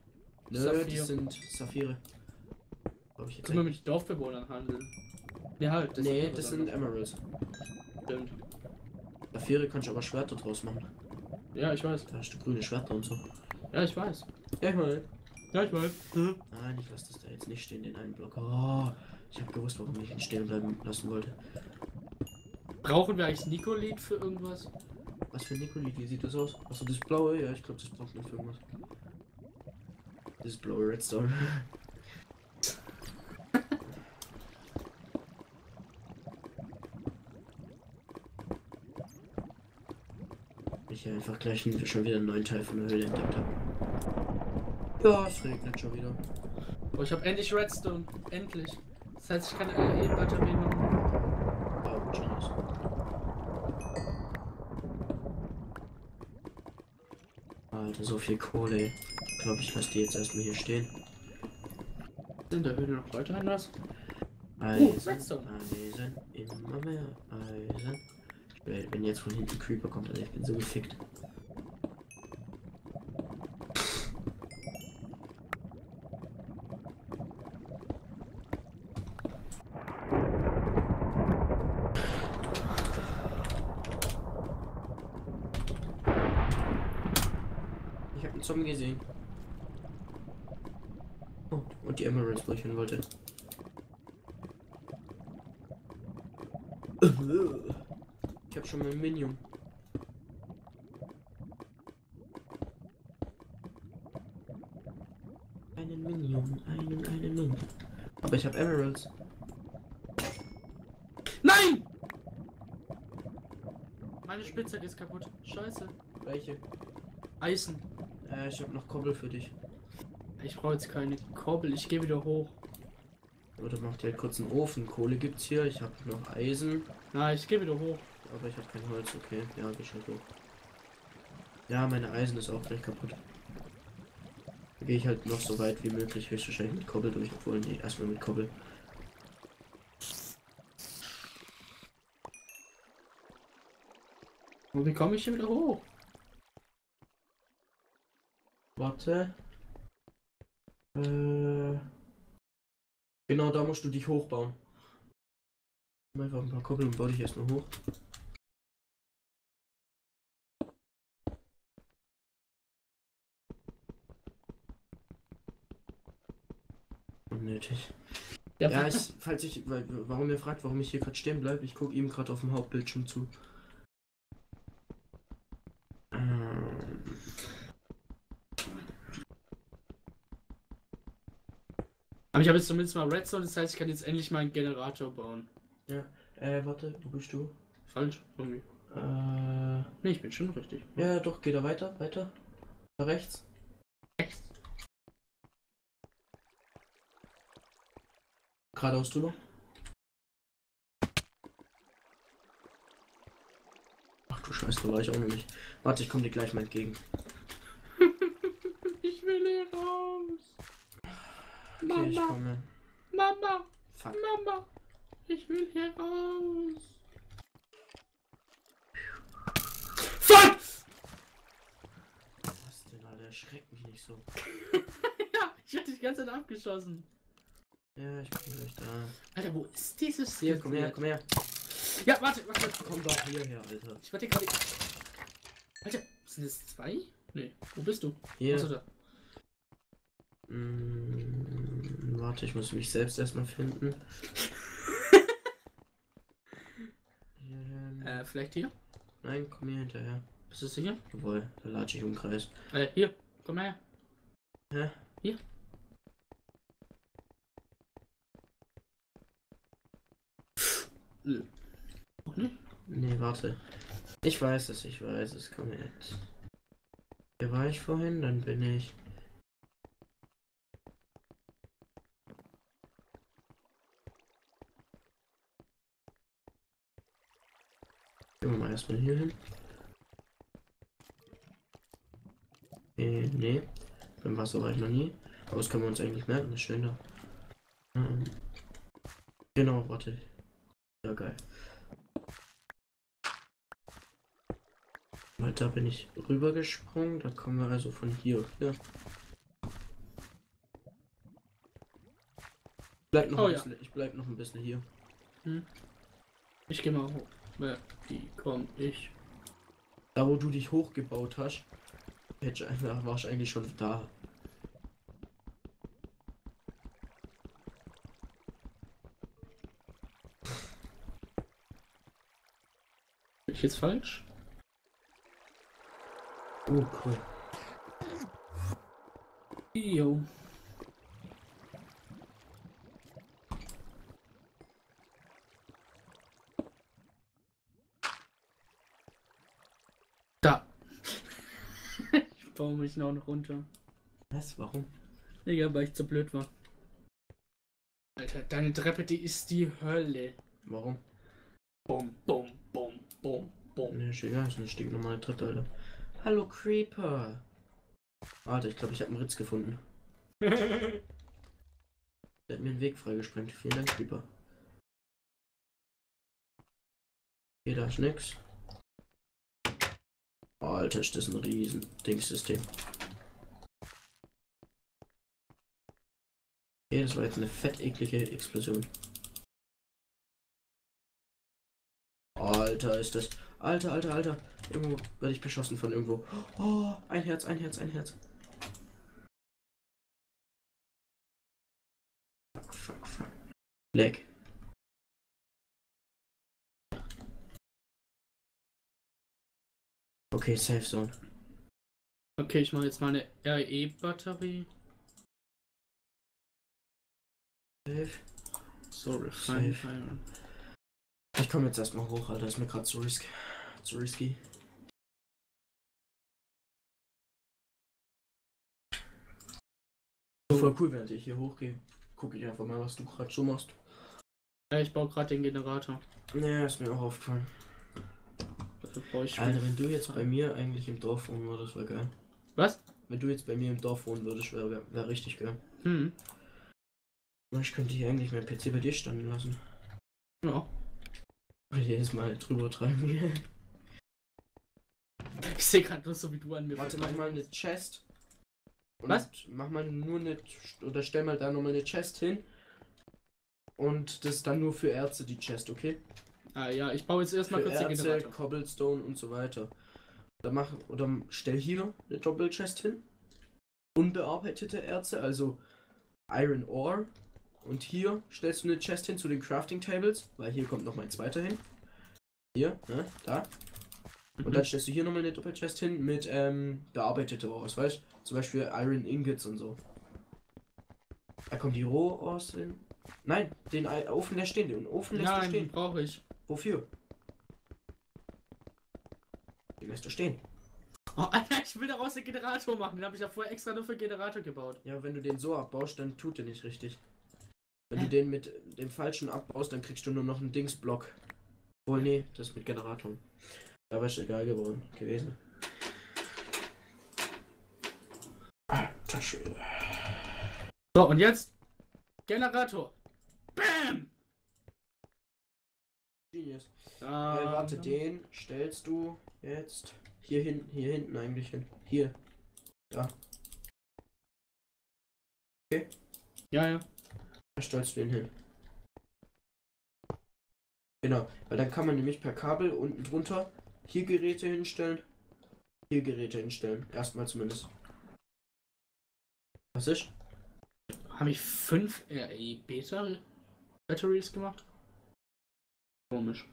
[SPEAKER 2] Nö,
[SPEAKER 1] Saphir.
[SPEAKER 2] das sind Saphire. Glaub ich jetzt
[SPEAKER 1] Können wir mit Dorfbewohnern handeln? Ja, halt.
[SPEAKER 2] nee,
[SPEAKER 1] ist
[SPEAKER 2] das sind Emeralds.
[SPEAKER 1] Stimmt.
[SPEAKER 2] Saphire kannst du aber Schwerter draus machen.
[SPEAKER 1] Ja, ich weiß.
[SPEAKER 2] Da hast du grüne Schwerter und so.
[SPEAKER 1] Ja, ich weiß.
[SPEAKER 2] Ja, ich mal.
[SPEAKER 1] Ja, ich weiß. Hm.
[SPEAKER 2] Nein, ich lasse das da jetzt nicht stehen, den einen Block. Oh, ich habe gewusst, warum ich ihn stehen bleiben lassen wollte.
[SPEAKER 1] Brauchen wir eigentlich Nicolit für irgendwas?
[SPEAKER 2] Was für Nikolit, wie sieht das aus? Achso, das blaue? Ja, ich glaube, das braucht man für irgendwas. Das ist blaue Redstone. ich einfach gleich schon wieder einen neuen Teil von der Höhle entdeckt habe. Ja, es regnet schon wieder.
[SPEAKER 1] Oh, ich habe endlich Redstone. Endlich. Das heißt, ich kann äh, eben Batterien machen.
[SPEAKER 2] Wow, genius. Alter, so viel Kohle. Ich glaube, ich lasse die jetzt erstmal hier stehen.
[SPEAKER 1] In der Höhle noch weiter anders?
[SPEAKER 2] Eisen,
[SPEAKER 1] Redstone.
[SPEAKER 2] Eisen, immer mehr Eisen. Ich Wenn jetzt von hinten Creeper kommt, Alter, ich bin so gefickt. Gesehen. Oh, und die Emeralds, wo ich hin wollte. Ich habe schon mal ein Minium. Einen Minion, einen, einen Minion. Aber ich habe Emeralds.
[SPEAKER 1] Nein! Meine Spitzhacke ist kaputt. Scheiße.
[SPEAKER 2] Welche?
[SPEAKER 1] Eisen.
[SPEAKER 2] Äh, ich habe noch Kobbel für dich.
[SPEAKER 1] Ich brauche jetzt keine Korbel. Ich gehe wieder hoch.
[SPEAKER 2] Oder mach dir halt kurz einen Ofen. Kohle gibt's hier. Ich habe noch Eisen.
[SPEAKER 1] Na, ich gehe wieder hoch.
[SPEAKER 2] Aber ich habe kein Holz. Okay, ja, geh schon hoch. Ja, meine Eisen ist auch gleich kaputt. Da gehe ich halt noch so weit wie möglich, höchstwahrscheinlich mit Kobbel durch, obwohl nee, erstmal mit Kobbel.
[SPEAKER 1] Und wie komme ich hier wieder hoch?
[SPEAKER 2] Warte. Äh, genau, da musst du dich hochbauen. Einfach ein paar Koppel und bau dich erstmal hoch. Unnötig. Ja, ich, falls ich, weil, warum ihr fragt, warum ich hier gerade stehen bleibe, ich gucke ihm gerade auf dem Hauptbildschirm zu.
[SPEAKER 1] Aber ich habe jetzt zumindest mal Redstone, das heißt, ich kann jetzt endlich mal einen Generator bauen.
[SPEAKER 2] äh, warte, wo bist du?
[SPEAKER 1] Falsch, irgendwie.
[SPEAKER 2] Äh,
[SPEAKER 1] Ne, ich bin schon richtig.
[SPEAKER 2] ja, doch, geh da weiter, weiter. Da rechts.
[SPEAKER 1] Rechts.
[SPEAKER 2] Geradeaus drüber. Ach du Scheiße, da war ich auch noch nicht. Warte, ich komme dir gleich mal entgegen.
[SPEAKER 1] Ich will hier raus.
[SPEAKER 2] Okay, ich
[SPEAKER 1] Mama,
[SPEAKER 2] komme.
[SPEAKER 1] Mama,
[SPEAKER 2] Fuck.
[SPEAKER 1] Mama. Ich will hier raus. Fuck!
[SPEAKER 2] Was denn, Alter? Erschreck mich nicht so.
[SPEAKER 1] Ja, ich hatte die ganze Zeit abgeschossen.
[SPEAKER 2] Ja, ich bin gleich da.
[SPEAKER 1] Alter, wo ist dieses
[SPEAKER 2] Hier, komm her, komm her.
[SPEAKER 1] Ja, warte, warte, warte.
[SPEAKER 2] Komm doch hierher, Alter.
[SPEAKER 1] Ich warte gerade. Alter, sind es zwei? Nee, wo bist du?
[SPEAKER 2] Hier.
[SPEAKER 1] Achso, da.
[SPEAKER 2] Mm, warte, ich muss mich selbst erstmal finden.
[SPEAKER 1] Äh, vielleicht hier?
[SPEAKER 2] Nein, komm hier hinterher.
[SPEAKER 1] Bist du sicher?
[SPEAKER 2] Jawohl, da latsche ich im Kreis.
[SPEAKER 1] Äh, hier, komm her.
[SPEAKER 2] Hä?
[SPEAKER 1] Hier. Auch nicht?
[SPEAKER 2] Nee, warte. Ich weiß es, ich weiß es. Komm jetzt. Hier war ich vorhin, dann bin ich. Gehen wir mal erstmal hier hin. Äh, nee. Beim Wasser war ich noch nie. Aber das können wir uns eigentlich merken, das steht da. Ähm, genau, warte. Ja, geil. Weil da bin ich rübergesprungen, da kommen wir also von hier. Ja. Bleib noch
[SPEAKER 1] Oh
[SPEAKER 2] ein
[SPEAKER 1] ja.
[SPEAKER 2] bisschen, ich bleib noch ein bisschen hier.
[SPEAKER 1] Ich geh mal hoch. Ja, die komm ich.
[SPEAKER 2] Da wo du dich hochgebaut hast, hätte warst du eigentlich schon da.
[SPEAKER 1] Bin ich jetzt falsch?
[SPEAKER 2] Oh, cool.
[SPEAKER 1] Jo. Da. Ich noch runter.
[SPEAKER 2] Was? Warum?
[SPEAKER 1] Digga, weil ich zu blöd war. Alter, deine Treppe, die ist die Hölle.
[SPEAKER 2] Warum?
[SPEAKER 1] Bum, bum, bum, bum, bum.
[SPEAKER 2] Ne, ist egal, ist eine stinknormale Tritte, Alter. Hallo Creeper. Warte, ich glaube, ich habe einen Ritz gefunden. Der hat mir einen Weg freigesprengt. Vielen Dank, Creeper. Okay, da ist nix. Alter, ist das ein riesen Dingssystem. Okay, das war jetzt eine fett eklige Explosion. Alter, ist das. Alter, alter, alter. Irgendwo werde ich beschossen von irgendwo. Oh, ein Herz, ein Herz, ein Herz. Fuck, fuck, fuck. Leg. Okay, Safe Zone.
[SPEAKER 1] Okay, ich mache jetzt mal eine RE-Batterie.
[SPEAKER 2] Safe.
[SPEAKER 1] So, Refine
[SPEAKER 2] Safe.
[SPEAKER 1] Iron.
[SPEAKER 2] Ich komme jetzt erstmal hoch, Alter. Ist mir gerade zu risk. Zu risky. Voll cool, während ich hier hochgehe. Gucke ich einfach mal, was du gerade so machst.
[SPEAKER 1] Ja, ich baue gerade den Generator.
[SPEAKER 2] Ja, ist mir auch aufgefallen.
[SPEAKER 1] Brauche ich
[SPEAKER 2] Alter, wenn du jetzt bei mir eigentlich im Dorf wohnen würdest, wäre geil.
[SPEAKER 1] Was?
[SPEAKER 2] Wenn du jetzt bei mir im Dorf wohnen würdest, wäre wär, wär richtig geil.
[SPEAKER 1] Hm.
[SPEAKER 2] Ich könnte hier eigentlich meinen PC bei dir standen lassen.
[SPEAKER 1] Ja.
[SPEAKER 2] Ich jedes Mal drüber treiben.
[SPEAKER 1] Ich sehe gerade nur so, wie du an mir
[SPEAKER 2] Warte, mach mal eine Chest. Und
[SPEAKER 1] Was?
[SPEAKER 2] Mach mal nur eine. Oder stell mal da nochmal eine Chest hin. Und das ist dann nur für Ärzte die Chest, okay?
[SPEAKER 1] Ah ja, ich baue jetzt erstmal kurz den Generator.
[SPEAKER 2] Cobblestone und so weiter. Dann mach, oder stell hier eine Doppelchest hin. Unbearbeitete Erze, also Iron Ore. Und hier stellst du eine Chest hin zu den Crafting Tables, weil hier kommt noch mein zweiter hin. Hier, ne, da. Und
[SPEAKER 1] Mhm.
[SPEAKER 2] dann stellst du hier nochmal eine Doppelchest hin mit ähm, bearbeitete Ores, weißt du? Zum Beispiel Iron Ingots und so. Da kommt die Roh-Ores hin. Nein, den Ofen lässt stehen, den Ofen lässt du
[SPEAKER 1] Nein,
[SPEAKER 2] stehen.
[SPEAKER 1] brauche ich.
[SPEAKER 2] Wofür? Den lässt du stehen.
[SPEAKER 1] Oh, Alter, ich will daraus den Generator machen. Den habe ich ja vorher extra nur für Generator gebaut.
[SPEAKER 2] Ja, wenn du den so abbaust, dann tut der nicht richtig. Wenn du
[SPEAKER 1] Hä?
[SPEAKER 2] den mit dem falschen abbaust, dann kriegst du nur noch einen Dingsblock. Wohl, nee, das ist mit Generator. Da wäre es egal geworden gewesen.
[SPEAKER 1] So, und jetzt Generator. Bam!
[SPEAKER 2] Genius.
[SPEAKER 1] Ah,
[SPEAKER 2] Äh, warte, den stellst du jetzt hier hin, hier hinten eigentlich hin. Hier.
[SPEAKER 1] Ja, ja.
[SPEAKER 2] Da stellst du den hin. Genau, weil dann kann man nämlich per Kabel unten drunter hier Geräte hinstellen, hier Geräte hinstellen. Erstmal zumindest. Was ist?
[SPEAKER 1] Habe ich fünf RE Beta Batteries gemacht? Komisch.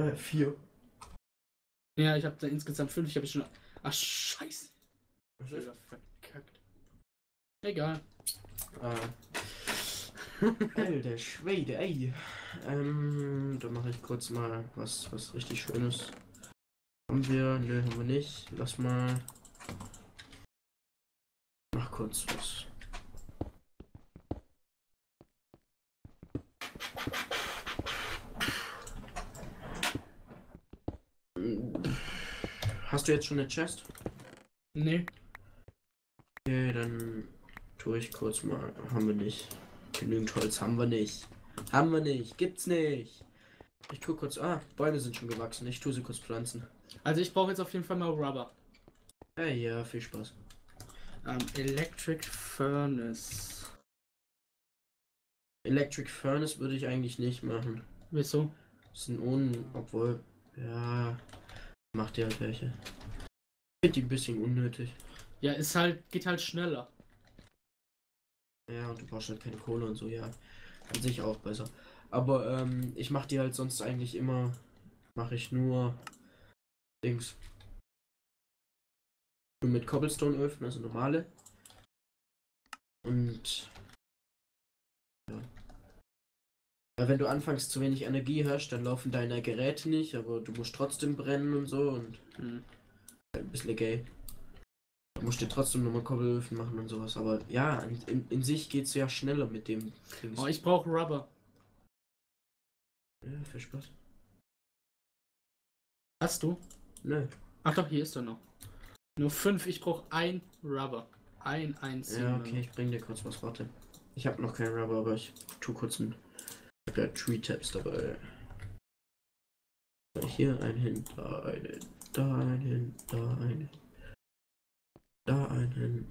[SPEAKER 2] Äh, vier.
[SPEAKER 1] Ja, ich habe da insgesamt fünf. Ich habe schon. Ach, scheiße.
[SPEAKER 2] Was ist?
[SPEAKER 1] Verkackt. Egal.
[SPEAKER 2] Ah. Alter Schwede, ey. Ähm, da mache ich kurz mal was, was richtig Schönes. Haben wir? Nö, haben wir nicht. Lass mal. Mach kurz was. Du jetzt schon eine Chest?
[SPEAKER 1] Nee.
[SPEAKER 2] Okay, dann tue ich kurz mal. Haben wir nicht. Genügend Holz haben wir nicht. Haben wir nicht. Gibt's nicht. Ich guck kurz. Ah, Bäume sind schon gewachsen. Ich tue sie kurz pflanzen.
[SPEAKER 1] Also ich brauche jetzt auf jeden Fall mal Rubber.
[SPEAKER 2] Hey, ja, viel Spaß.
[SPEAKER 1] Ähm, Electric Furnace.
[SPEAKER 2] Electric Furnace würde ich eigentlich nicht machen.
[SPEAKER 1] Wieso?
[SPEAKER 2] Das sind un. Obwohl. Ja. Macht ihr halt welche. Ich finde die ein bisschen unnötig.
[SPEAKER 1] Ja, ist halt, geht halt schneller.
[SPEAKER 2] Ja, und du brauchst halt keine Kohle und so, ja. An sich auch besser. Aber ähm, ich mache die halt sonst eigentlich immer, mache ich nur Dings. Nur mit Cobblestone-Öfen, also normale. Und ja. Weil wenn du anfangs zu wenig Energie hast, dann laufen deine Geräte nicht, aber du musst trotzdem brennen und so und
[SPEAKER 1] Hm.
[SPEAKER 2] Ein bisschen gay. Du musst dir trotzdem nochmal Kobbelöfen machen und sowas. Aber ja, in, in, sich geht's ja schneller mit dem.
[SPEAKER 1] Oh, ich brauche Rubber.
[SPEAKER 2] Ja, viel Spaß.
[SPEAKER 1] Hast du?
[SPEAKER 2] Nö.
[SPEAKER 1] Ach doch, hier ist er noch. Nur fünf, ich brauche ein Rubber. Ein einzigen.
[SPEAKER 2] Ja, okay, ich bring dir kurz was. Warte. Ich habe noch keinen Rubber, aber ich tu kurz ein. Ich hab ja Tree Tabs dabei. Hier ein hin, da ein hin, da ein hin, da ein hin. Da ein hin,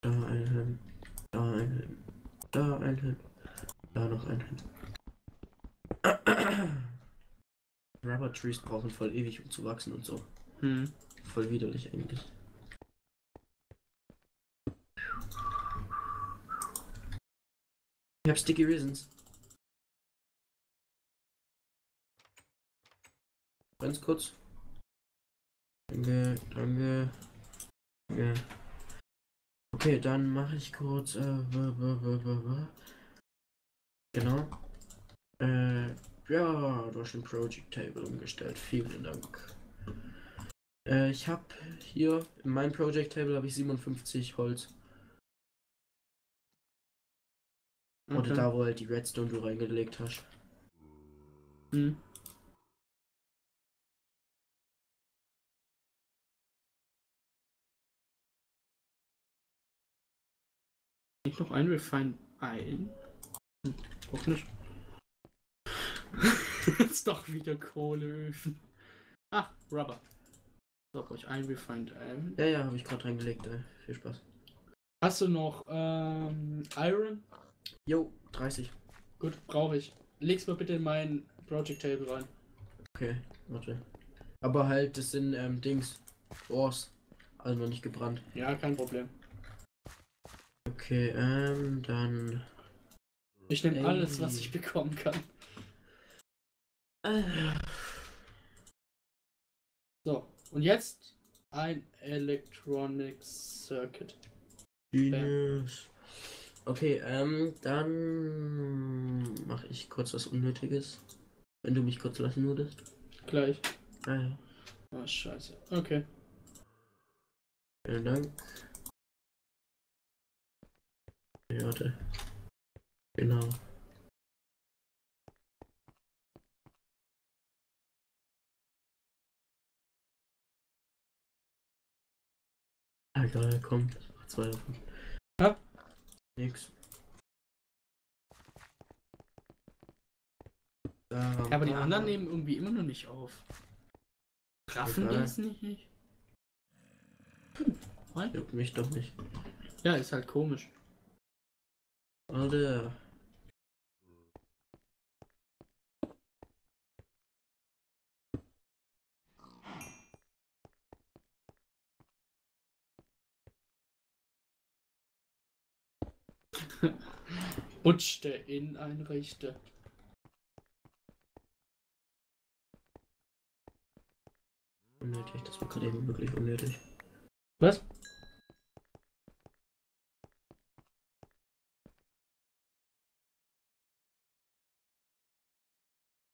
[SPEAKER 2] da ein hin, da ein hin, da ein hin, da noch ein hin. Rubber Trees brauchen voll ewig, um zu wachsen und so.
[SPEAKER 1] Hm.
[SPEAKER 2] Voll widerlich eigentlich. Ich hab Sticky Reasons. Ganz kurz. Danke, danke. Danke. Okay, dann mache ich kurz. Äh, genau. Äh, ja, du hast ein Project Table umgestellt. Vielen Dank. Äh, ich habe hier in meinem Project Table habe ich 57 Holz. Oder
[SPEAKER 1] Okay.
[SPEAKER 2] da, wo halt die Redstone du reingelegt hast.
[SPEAKER 1] Hm. Nicht noch ein Refine ein? Hm, auch nicht. Jetzt doch wieder Kohleöfen. Ach, Rubber. So, brauche ich ein Refined ein.
[SPEAKER 2] Ja, ja, habe ich gerade reingelegt. Äh, viel Spaß.
[SPEAKER 1] Hast du noch ähm, Iron?
[SPEAKER 2] Jo, 30.
[SPEAKER 1] Gut, brauche ich. Leg's mal bitte in mein Project Table rein.
[SPEAKER 2] Okay, warte. Aber halt, das sind ähm, Dings. Ors. Also noch nicht gebrannt.
[SPEAKER 1] Ja, kein Problem.
[SPEAKER 2] Okay, ähm, dann.
[SPEAKER 1] Ich nehme alles, was ich bekommen kann.
[SPEAKER 2] Äh,
[SPEAKER 1] So, und jetzt ein Electronic Circuit.
[SPEAKER 2] Genius. Okay, ähm, dann mache ich kurz was Unnötiges. Wenn du mich kurz lassen würdest.
[SPEAKER 1] Gleich.
[SPEAKER 2] Ah ja.
[SPEAKER 1] Oh, scheiße. Okay.
[SPEAKER 2] Vielen Dank. Okay, warte. Genau. Ah, Egal, komm. Zwei davon.
[SPEAKER 1] Ja.
[SPEAKER 2] Nix.
[SPEAKER 1] Ja, aber die anderen nehmen irgendwie immer noch nicht auf. Raffen die
[SPEAKER 2] Egal.
[SPEAKER 1] es nicht? nicht? Hm?
[SPEAKER 2] Juckt mich doch nicht.
[SPEAKER 1] Ja, ist halt komisch.
[SPEAKER 2] Alter.
[SPEAKER 1] Rutschte in ein Richter.
[SPEAKER 2] Unnötig, das war gerade eben wirklich unnötig.
[SPEAKER 1] Was?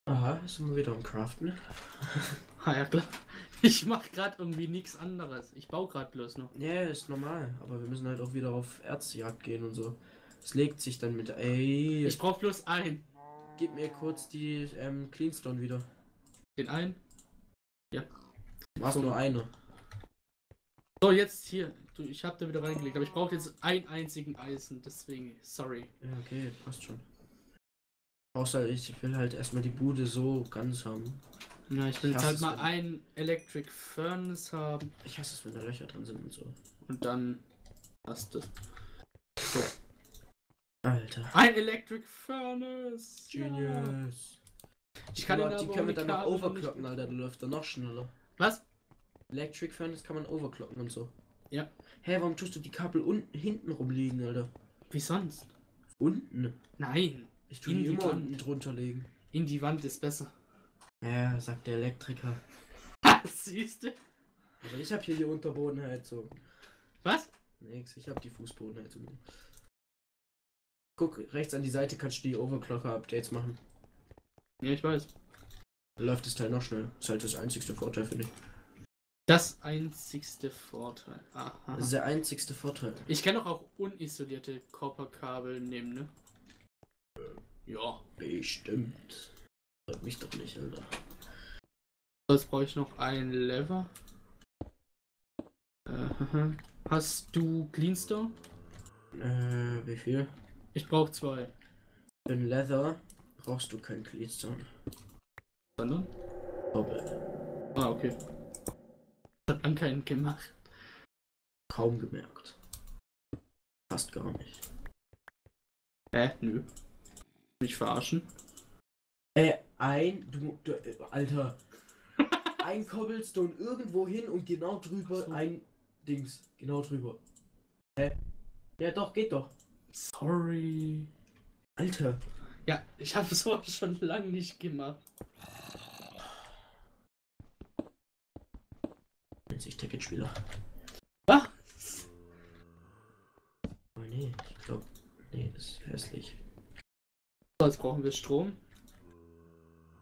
[SPEAKER 2] Aha, sind wir wieder am Craften.
[SPEAKER 1] Ah ja, klar. Ich mach gerade irgendwie nichts anderes. Ich baue gerade bloß noch.
[SPEAKER 2] Ja, ist normal, aber wir müssen halt auch wieder auf Erzjagd gehen und so. Es legt sich dann mit. Ey,
[SPEAKER 1] Ich brauche bloß einen.
[SPEAKER 2] gib mir kurz die ähm, Cleanstone wieder.
[SPEAKER 1] Den einen.
[SPEAKER 2] Machst nur eine.
[SPEAKER 1] So, jetzt hier. Du, ich habe da wieder reingelegt, aber ich brauche jetzt einen einzigen Eisen. Deswegen, sorry.
[SPEAKER 2] Ja, okay, passt schon. Außer ich will halt erstmal die Bude so ganz haben.
[SPEAKER 1] Ja, ich will
[SPEAKER 2] Ich
[SPEAKER 1] jetzt halt mal ein Electric Furnace haben.
[SPEAKER 2] Ich hasse es, wenn da Löcher drin sind und so.
[SPEAKER 1] Und dann passt es.
[SPEAKER 2] Alter.
[SPEAKER 1] Ein Electric Furnace! Ja.
[SPEAKER 2] Genius.
[SPEAKER 1] Ich kann ihn
[SPEAKER 2] die können wir dann noch overclocken, Alter, dann läuft er noch schneller.
[SPEAKER 1] Was?
[SPEAKER 2] Electric Furnace kann man overclocken und so.
[SPEAKER 1] Ja.
[SPEAKER 2] Hä, warum tust du die Kabel unten hinten rumliegen, Alter?
[SPEAKER 1] Wie sonst?
[SPEAKER 2] Unten?
[SPEAKER 1] Nein.
[SPEAKER 2] Ich tue
[SPEAKER 1] In
[SPEAKER 2] die
[SPEAKER 1] die
[SPEAKER 2] immer unten drunter legen.
[SPEAKER 1] In die Wand ist besser.
[SPEAKER 2] Ja, sagt der Elektriker.
[SPEAKER 1] Siehst du?
[SPEAKER 2] Aber ich habe hier die Unterbodenheizung.
[SPEAKER 1] Was?
[SPEAKER 2] Nix, ich habe die Fußbodenheizung. Guck, rechts an die Seite kannst du die Overclocker-Updates machen.
[SPEAKER 1] Ja, ich weiß.
[SPEAKER 2] Dann läuft das Teil noch schnell. Ist halt das einzigste Vorteil, finde ich.
[SPEAKER 1] Das einzigste Vorteil. Aha.
[SPEAKER 2] Das ist der einzigste Vorteil.
[SPEAKER 1] Ich kann doch auch unisolierte Kopperkabel nehmen, ne? Ja.
[SPEAKER 2] Bestimmt. Freut mich doch nicht, Alter.
[SPEAKER 1] Jetzt brauche ich noch ein Lever. Äh, Hast du Cleanstone?
[SPEAKER 2] Äh, wie viel?
[SPEAKER 1] Ich brauche zwei.
[SPEAKER 2] Für ein Leather brauchst du kein Cleanstone.
[SPEAKER 1] Sondern?
[SPEAKER 2] Doppel.
[SPEAKER 1] Ah, okay. Hat man keinen gemacht.
[SPEAKER 2] Kaum gemerkt. Fast gar nicht.
[SPEAKER 1] Hä? Nö. Mich verarschen?
[SPEAKER 2] Äh, ein. Du, du äh, Alter. ein Cobblestone irgendwo hin und genau drüber
[SPEAKER 1] So.
[SPEAKER 2] ein Dings. Genau drüber. Hä? Ja, doch, geht doch.
[SPEAKER 1] Sorry.
[SPEAKER 2] Alter.
[SPEAKER 1] Ja, ich habe sowas schon lange nicht gemacht.
[SPEAKER 2] Nennt sich Ticketspieler.
[SPEAKER 1] Was?
[SPEAKER 2] Oh nee, ich glaube. Nee, das ist hässlich.
[SPEAKER 1] Jetzt brauchen wir Strom.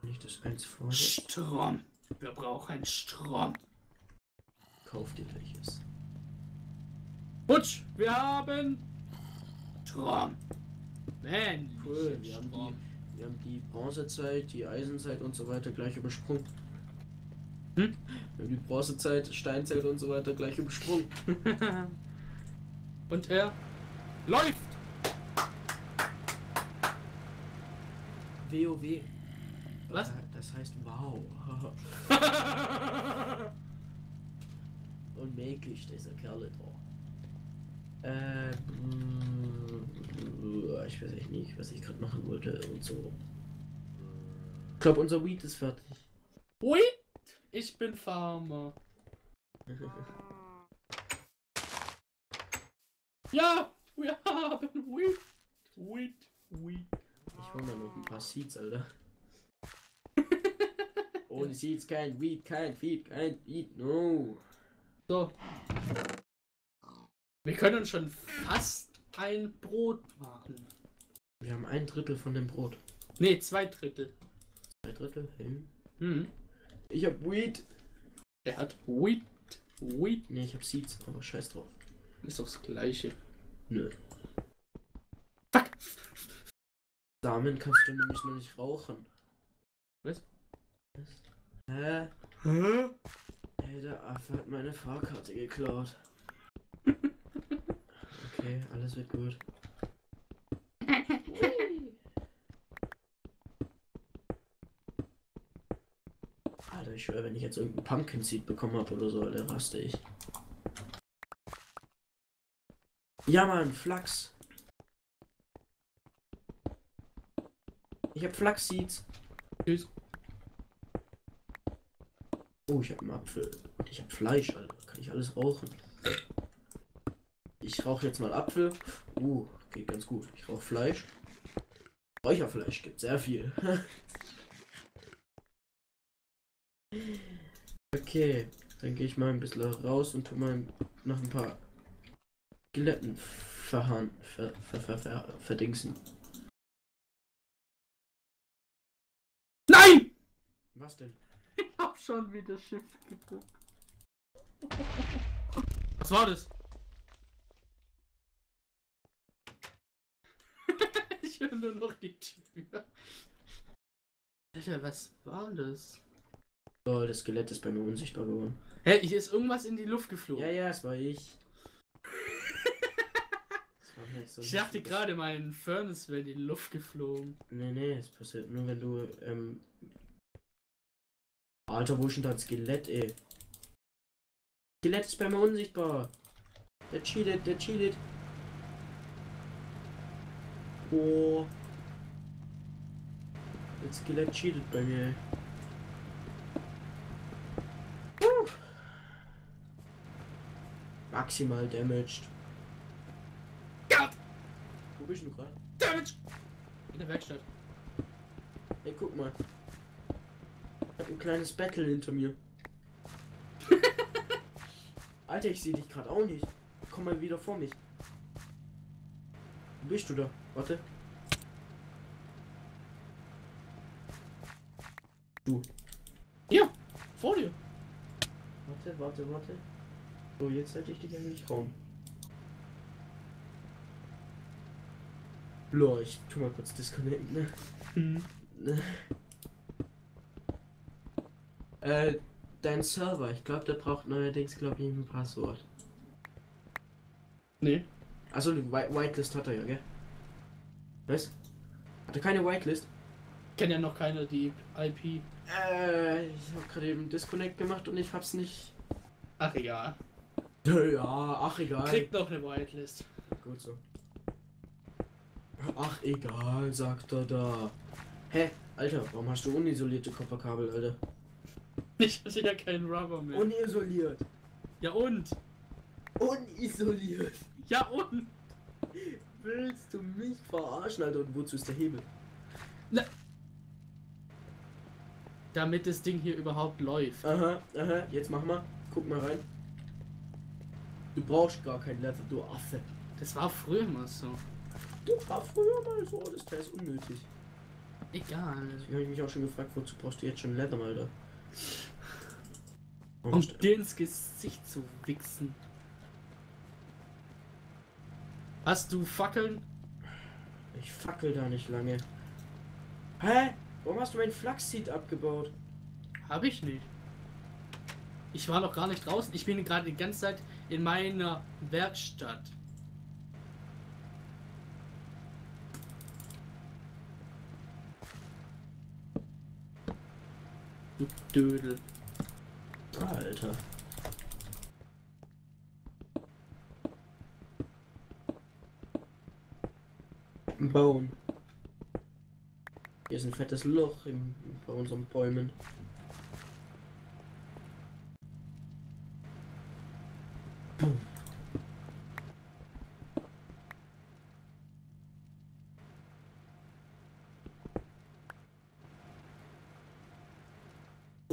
[SPEAKER 2] Nicht das eins vor.
[SPEAKER 1] Strom. Wir brauchen Strom.
[SPEAKER 2] Kauf dir welches.
[SPEAKER 1] Butsch, wir haben Strom. Man,
[SPEAKER 2] Cool, wir haben die, wir haben die Bronzezeit, die Eisenzeit und so weiter gleich übersprungen.
[SPEAKER 1] Hm?
[SPEAKER 2] Wir haben die Bronzezeit, Steinzeit und so weiter gleich übersprungen.
[SPEAKER 1] Und er läuft.
[SPEAKER 2] WoW.
[SPEAKER 1] Was?
[SPEAKER 2] Das heißt wow. Unmöglich, dieser Kerl da. Äh, ich weiß echt nicht, was ich gerade machen wollte und so. Ich glaube, unser Weed ist fertig.
[SPEAKER 1] Ui, ich bin Farmer. Ja, wir haben Wheat, Wheat, Wheat.
[SPEAKER 2] Ich hol mal noch ein paar Seeds, Alter. Ohne Seeds kein Weed, kein Feed, kein Weed, no.
[SPEAKER 1] So. Wir können schon fast ein Brot machen.
[SPEAKER 2] Wir haben ein Drittel von dem Brot.
[SPEAKER 1] Ne, zwei Drittel.
[SPEAKER 2] Zwei Drittel? Hm.
[SPEAKER 1] Hm.
[SPEAKER 2] Ich hab Weed.
[SPEAKER 1] Er hat Wheat, Wheat.
[SPEAKER 2] Ne, ich hab Seeds, aber scheiß drauf.
[SPEAKER 1] Ist doch das gleiche.
[SPEAKER 2] Nö. Samen kannst du nämlich noch nicht rauchen.
[SPEAKER 1] Was?
[SPEAKER 2] Was? Hä?
[SPEAKER 1] Hä?
[SPEAKER 2] Hey, der Affe hat meine Fahrkarte geklaut. Okay, alles wird gut. Alter, ich schwöre, wenn ich jetzt irgendeinen Pumpkin Seed bekommen habe oder so, Alter, raste ich. Ja, Mann, Flachs. Ich hab Flachs-Seeds.
[SPEAKER 1] Tschüss.
[SPEAKER 2] Oh, ich hab einen Apfel. Ich hab Fleisch, Alter. Kann ich alles rauchen. Ich rauche jetzt mal Apfel. Uh, geht ganz gut. Ich rauche Fleisch. Räucherfleisch gibt sehr viel. okay, dann gehe ich mal ein bisschen raus und tu mal noch ein paar Skeletten verhauen, ver, ver, ver, ver, verdingsen. Was denn?
[SPEAKER 1] Ich hab schon wieder Schiff gedrückt. Was war das? ich höre nur noch die Tür. Alter, was war das?
[SPEAKER 2] Oh, das Skelett ist bei mir unsichtbar geworden.
[SPEAKER 1] Hä, hier ist irgendwas in die Luft geflogen.
[SPEAKER 2] Ja, ja, es war ich. Das war so
[SPEAKER 1] ich dachte gerade, mein Furnace wäre in die Luft geflogen.
[SPEAKER 2] Nee, nee, es passiert nur, wenn du, ähm... Alter, wo ist denn das Skelett, ey? Skelett ist bei mir unsichtbar. Der cheatet, der cheatet. Oh. Das Skelett cheatet bei mir. ey. Puh. Maximal damaged.
[SPEAKER 1] Ja.
[SPEAKER 2] Wo bist du gerade?
[SPEAKER 1] Damage! In der Werkstatt.
[SPEAKER 2] Ey, guck mal. Ich hab ein kleines Battle hinter mir. Alter, ich sehe dich gerade auch nicht. Komm mal wieder vor mich. Wo bist du da? Warte. Du.
[SPEAKER 1] Ja, vor dir.
[SPEAKER 2] Warte, warte, warte. So, jetzt hätte ich dich eigentlich raum. Lol, ich tu mal kurz disconnecten, ne?
[SPEAKER 1] Hm.
[SPEAKER 2] Äh, dein Server, ich glaube, der braucht neuerdings, glaube ich, ein Passwort.
[SPEAKER 1] Nee.
[SPEAKER 2] Also eine Whi- Whitelist hat er ja, gell? Was? Hat er keine Whitelist?
[SPEAKER 1] Kennt ja noch keiner die IP.
[SPEAKER 2] Äh, ich habe gerade eben Disconnect gemacht und ich hab's nicht.
[SPEAKER 1] Ach egal.
[SPEAKER 2] Ja, ach egal.
[SPEAKER 1] Kriegt noch eine Whitelist.
[SPEAKER 2] Gut so. Ach egal, sagt er da. Hä? Alter, warum hast du unisolierte Kupferkabel, Alter?
[SPEAKER 1] Ich hatte ja keinen Rubber mehr.
[SPEAKER 2] Unisoliert.
[SPEAKER 1] ja und?
[SPEAKER 2] Unisoliert.
[SPEAKER 1] Ja und?
[SPEAKER 2] Willst du mich verarschen, Alter? Und wozu ist der Hebel?
[SPEAKER 1] Damit das Ding hier überhaupt läuft.
[SPEAKER 2] Aha, aha, jetzt mach mal. Guck mal rein. Du brauchst gar kein Leather, du Affe.
[SPEAKER 1] Das war früher mal so.
[SPEAKER 2] Du war früher mal so, das ist unnötig.
[SPEAKER 1] Egal.
[SPEAKER 2] Deswegen habe ich mich auch schon gefragt, wozu brauchst du jetzt schon Leather, Alter? Warum
[SPEAKER 1] Um
[SPEAKER 2] hast-
[SPEAKER 1] dir ins Gesicht zu wichsen. Hast du Fackeln?
[SPEAKER 2] Ich fackel da nicht lange. Hä? Warum hast du mein Flachsseed abgebaut?
[SPEAKER 1] Hab ich nicht. Ich war noch gar nicht draußen. Ich bin gerade die ganze Zeit in meiner Werkstatt. Du Dödel.
[SPEAKER 2] Alter. Bauen. Hier ist ein fettes Loch im, bei unseren Bäumen.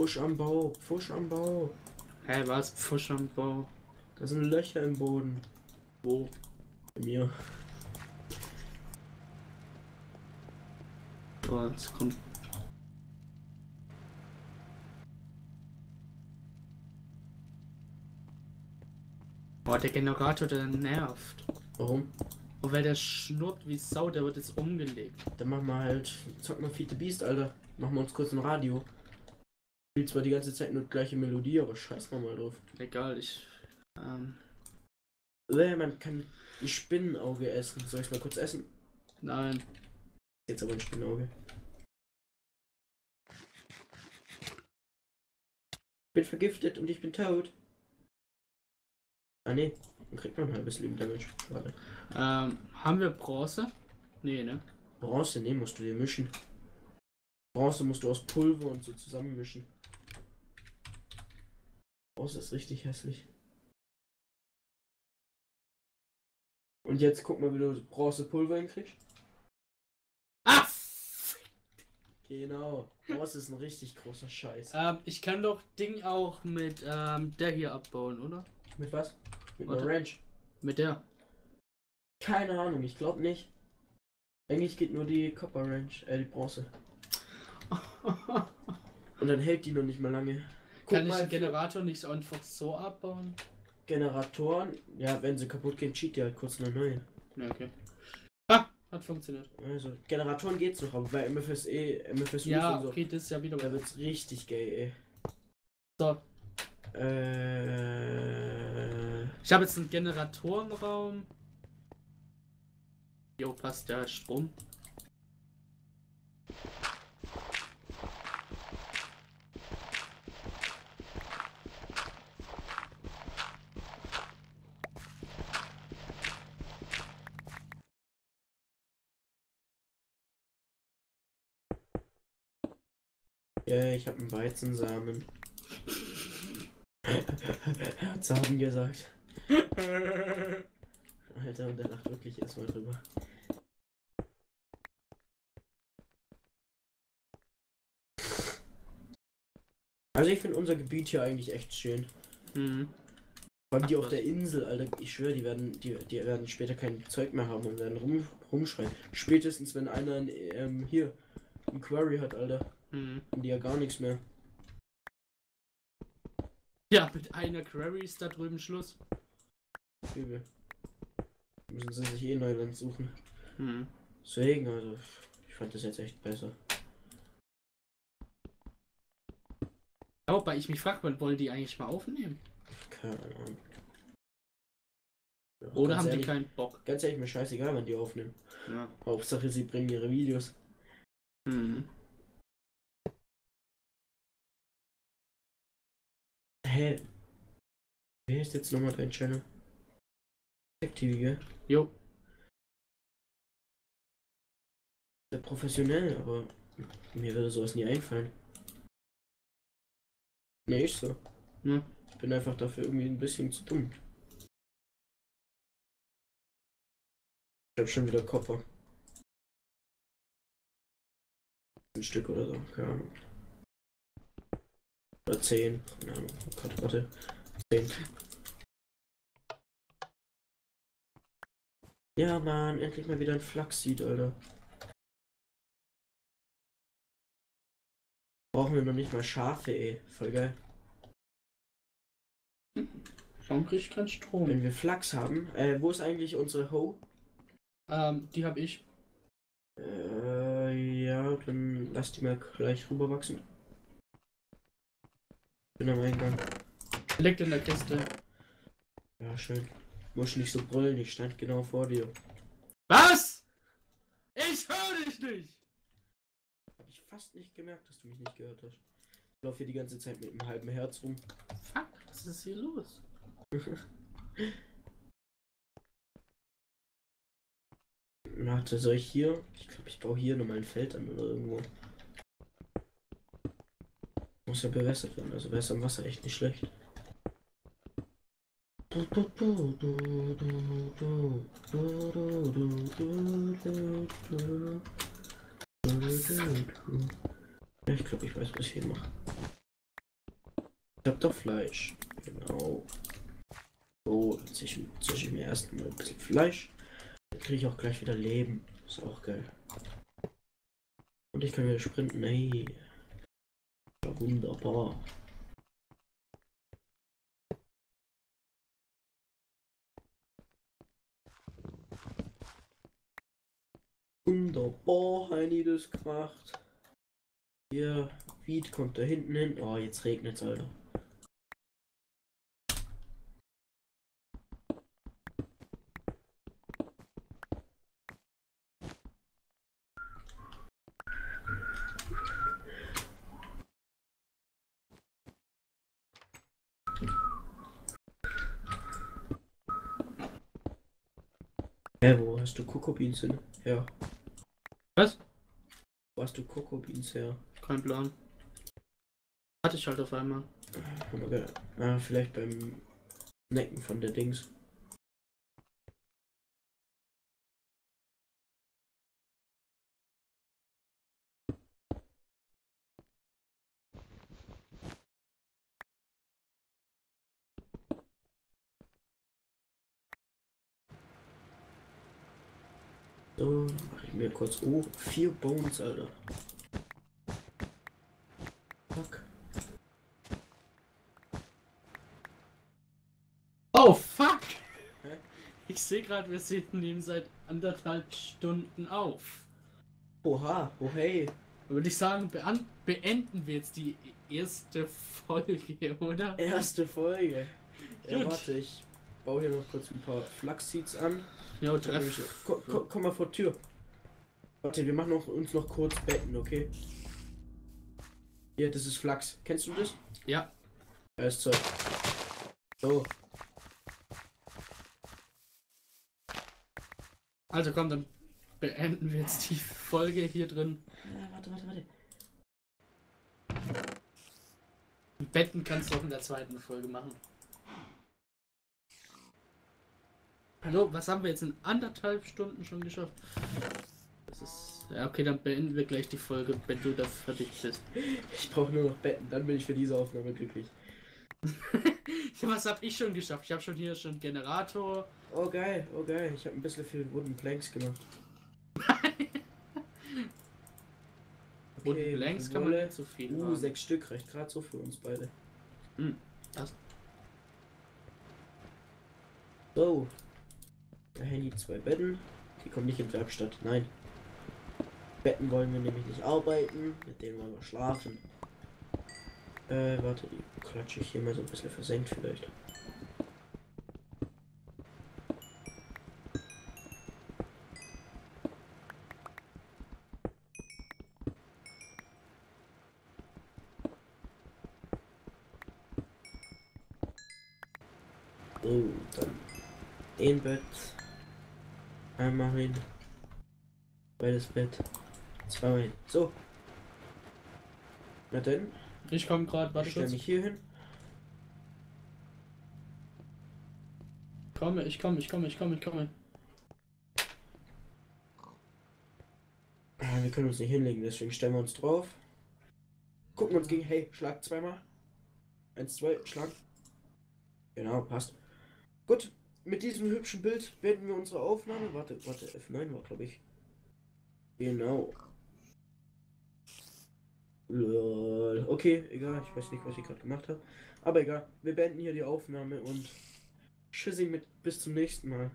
[SPEAKER 2] Fusch am Bau, Fusch am Bau.
[SPEAKER 1] Hä, was? Pfusch am Bau.
[SPEAKER 2] Da sind Löcher im Boden.
[SPEAKER 1] Wo?
[SPEAKER 2] Bei mir.
[SPEAKER 1] Boah, jetzt kommt. Boah, der Generator, der nervt.
[SPEAKER 2] Warum?
[SPEAKER 1] Und weil der schnurrt wie Sau, der wird jetzt umgelegt.
[SPEAKER 2] Dann machen wir halt, zock mal Feed the Beast, Alter. Machen wir uns kurz ein Radio. Spielt zwar die ganze Zeit nur die gleiche Melodie, aber scheiß mal mal drauf.
[SPEAKER 1] Egal, ich. Ähm,
[SPEAKER 2] Äh, man kann ein Spinnenauge essen. Soll ich mal kurz essen?
[SPEAKER 1] nein.
[SPEAKER 2] Jetzt aber ein Spinnenauge. Ich bin vergiftet und ich bin tot. Ah ne, dann kriegt man ein halbes Leben Damage. Schade.
[SPEAKER 1] Ähm, haben wir Bronze? Nee, ne?
[SPEAKER 2] Bronze, ne, musst du dir mischen. Bronze musst du aus Pulver und so zusammenmischen. Bronze ist richtig hässlich. Und jetzt guck mal, wie du Bronzepulver hinkriegst.
[SPEAKER 1] Ah!
[SPEAKER 2] Genau. Bronze ist ein richtig großer Scheiß.
[SPEAKER 1] Ähm, ich kann doch Ding auch mit ähm, der hier abbauen, oder?
[SPEAKER 2] Mit was? Mit
[SPEAKER 1] Warte.
[SPEAKER 2] einer Ranch.
[SPEAKER 1] Mit der.
[SPEAKER 2] Keine Ahnung, ich glaube nicht. Eigentlich geht nur die Copper Ranch, äh, die Bronze. Und dann hält die noch nicht mal lange. Guck
[SPEAKER 1] kann ich den Generator nicht einfach so abbauen?
[SPEAKER 2] Generatoren, ja, wenn sie kaputt gehen, cheat die halt kurz eine neue.
[SPEAKER 1] Ja, okay. Ah, hat funktioniert.
[SPEAKER 2] Also, Generatoren geht's noch, aber bei MFSE, MFSU
[SPEAKER 1] Ja,
[SPEAKER 2] und so,
[SPEAKER 1] okay, das ist ja wieder.
[SPEAKER 2] da wird's richtig gay,
[SPEAKER 1] So,
[SPEAKER 2] ey. Äh,
[SPEAKER 1] ich habe jetzt einen Generatorenraum. Jo, passt der Strom.
[SPEAKER 2] Ja, ich habe einen Weizensamen. hat Samen gesagt. Alter, und der lacht wirklich erstmal drüber. Also ich finde unser Gebiet hier eigentlich echt schön.
[SPEAKER 1] hm.
[SPEAKER 2] Vor allem die auf der Insel, Alter, ich schwöre, die werden, die, die werden später kein Zeug mehr haben und werden rum, rumschreien. Spätestens wenn einer ein, ähm, hier ein Quarry hat, Alter,
[SPEAKER 1] Hm.
[SPEAKER 2] haben die ja gar nichts mehr.
[SPEAKER 1] Ja, mit einer Query ist da drüben Schluss.
[SPEAKER 2] Übel. Müssen sie sich eh Neuland suchen.
[SPEAKER 1] Hm.
[SPEAKER 2] Deswegen, also, ich fand das jetzt echt besser.
[SPEAKER 1] Wobei ich mich frage, wann wollen die eigentlich mal aufnehmen?
[SPEAKER 2] Keine Ahnung. Ja,
[SPEAKER 1] Oder haben
[SPEAKER 2] ehrlich,
[SPEAKER 1] die keinen Bock?
[SPEAKER 2] Ganz ehrlich, mir scheißegal, wann die aufnehmen.
[SPEAKER 1] Ja.
[SPEAKER 2] Hauptsache, sie bringen ihre Videos.
[SPEAKER 1] Hm.
[SPEAKER 2] Hä? Wer ist jetzt nochmal dein Channel? TV, gell?
[SPEAKER 1] Jo.
[SPEAKER 2] Sehr professionell, aber mir würde sowas nie einfallen. Nee, ist so.
[SPEAKER 1] Ja.
[SPEAKER 2] Ich bin einfach dafür irgendwie ein bisschen zu dumm. Ich hab schon wieder Kopper. Ein Stück oder so, keine Ahnung. Oder zehn, keine Ahnung. Oh Gott, warte. Zehn. Ja, Mann, endlich mal wieder ein Flachsseed, Alter. Brauchen wir noch nicht mal Schafe, ey. Voll geil.
[SPEAKER 1] Warum krieg ich keinen Strom?
[SPEAKER 2] Wenn wir Flachs haben, äh, wo ist eigentlich unsere Ho?
[SPEAKER 1] Ähm, die habe ich.
[SPEAKER 2] Äh, ja, dann lass die mal gleich rüberwachsen. Bin am Eingang.
[SPEAKER 1] Liegt in der Kiste.
[SPEAKER 2] Ja, schön. Muss nicht so brüllen, ich stand genau vor dir.
[SPEAKER 1] Was? Ich höre dich nicht!
[SPEAKER 2] Hab ich fast nicht gemerkt, dass du mich nicht gehört hast. Ich laufe hier die ganze Zeit mit einem halben Herz rum.
[SPEAKER 1] Fuck, was ist hier los?
[SPEAKER 2] Warte, soll ich hier? Ich glaube, ich baue hier nochmal ein Feld an oder irgendwo. Muss ja bewässert werden, also wäre es am Wasser echt nicht schlecht. Ich glaube, ich weiß, was ich hier mache. Ich hab doch Fleisch. Genau. So, jetzt ich, mir erstmal ein bisschen Fleisch. Dann kriege ich auch gleich wieder Leben. Ist auch geil. Und ich kann wieder sprinten. Hey. Wunderbar. Wunderbar, Heini das gemacht. Hier, Wied kommt da hinten hin. Oh, jetzt regnet's, Alter. Hä, wo hast du Cocobeans hin? Ja.
[SPEAKER 1] Was?
[SPEAKER 2] Wo hast du Cocobeans her?
[SPEAKER 1] Kein Plan. Hatte ich halt auf einmal.
[SPEAKER 2] Ah, vielleicht beim Necken von der Dings. So, mache ich mir kurz. Oh, vier Bones, Alter. Fuck.
[SPEAKER 1] Oh fuck! Ich sehe gerade, wir nehmen seit anderthalb Stunden auf.
[SPEAKER 2] Oha, oh hey.
[SPEAKER 1] Würde ich sagen, beenden wir jetzt die erste Folge, oder?
[SPEAKER 2] Erste Folge. Ja, warte, ich baue hier noch kurz ein paar Flaxseeds an.
[SPEAKER 1] Ja, treff.
[SPEAKER 2] Komm, komm, komm mal vor die Tür. Warte, wir machen noch, uns noch kurz Betten, okay? Hier, das ist Flachs. Kennst du das?
[SPEAKER 1] Ja,
[SPEAKER 2] Ja, ist Zeug. So,
[SPEAKER 1] also komm, dann beenden wir jetzt die Folge hier drin.
[SPEAKER 2] Warte, warte, warte.
[SPEAKER 1] Betten kannst du auch in der zweiten Folge machen. Hallo, was haben wir jetzt in anderthalb Stunden schon geschafft? Das ist. Ja, okay, dann beenden wir gleich die Folge, wenn du da fertig bist.
[SPEAKER 2] Ich brauche nur noch Betten, dann bin ich für diese Aufnahme glücklich.
[SPEAKER 1] Was habe ich schon geschafft? Ich habe schon hier schon Generator.
[SPEAKER 2] Oh geil, oh geil. Ich habe ein bisschen viel Wooden Planks gemacht.
[SPEAKER 1] Und Blanks kann man nicht so viel
[SPEAKER 2] Uh,
[SPEAKER 1] haben.
[SPEAKER 2] sechs Stück reicht gerade so für uns beide.
[SPEAKER 1] Hm, das-
[SPEAKER 2] So. Da Handy zwei Betten. Die kommen nicht in die Werkstatt. Nein. Betten wollen wir nämlich nicht arbeiten. Mit denen wollen wir schlafen. Äh, warte, die klatsche ich hier mal so ein bisschen versenkt vielleicht. So, dann ein Bett. Einmal hin. Beides Bett. Zweimal hin. So. Na dann,
[SPEAKER 1] Ich komme gerade, warte
[SPEAKER 2] ich stelle mich hier hin.
[SPEAKER 1] Komme, ich komme, ich komme, ich komme, ich komme.
[SPEAKER 2] Ah, Wir können uns nicht hinlegen, deswegen stellen wir uns drauf. Gucken uns gegen. Hey, schlag zweimal. Eins, zwei, schlag. Genau, passt. Gut, mit diesem hübschen Bild beenden wir unsere Aufnahme. Warte, warte, F9 war, glaube ich. Genau. Lol. Okay, egal, ich weiß nicht, was ich gerade gemacht habe. Aber egal, wir beenden hier die Aufnahme und tschüssi mit bis zum nächsten Mal.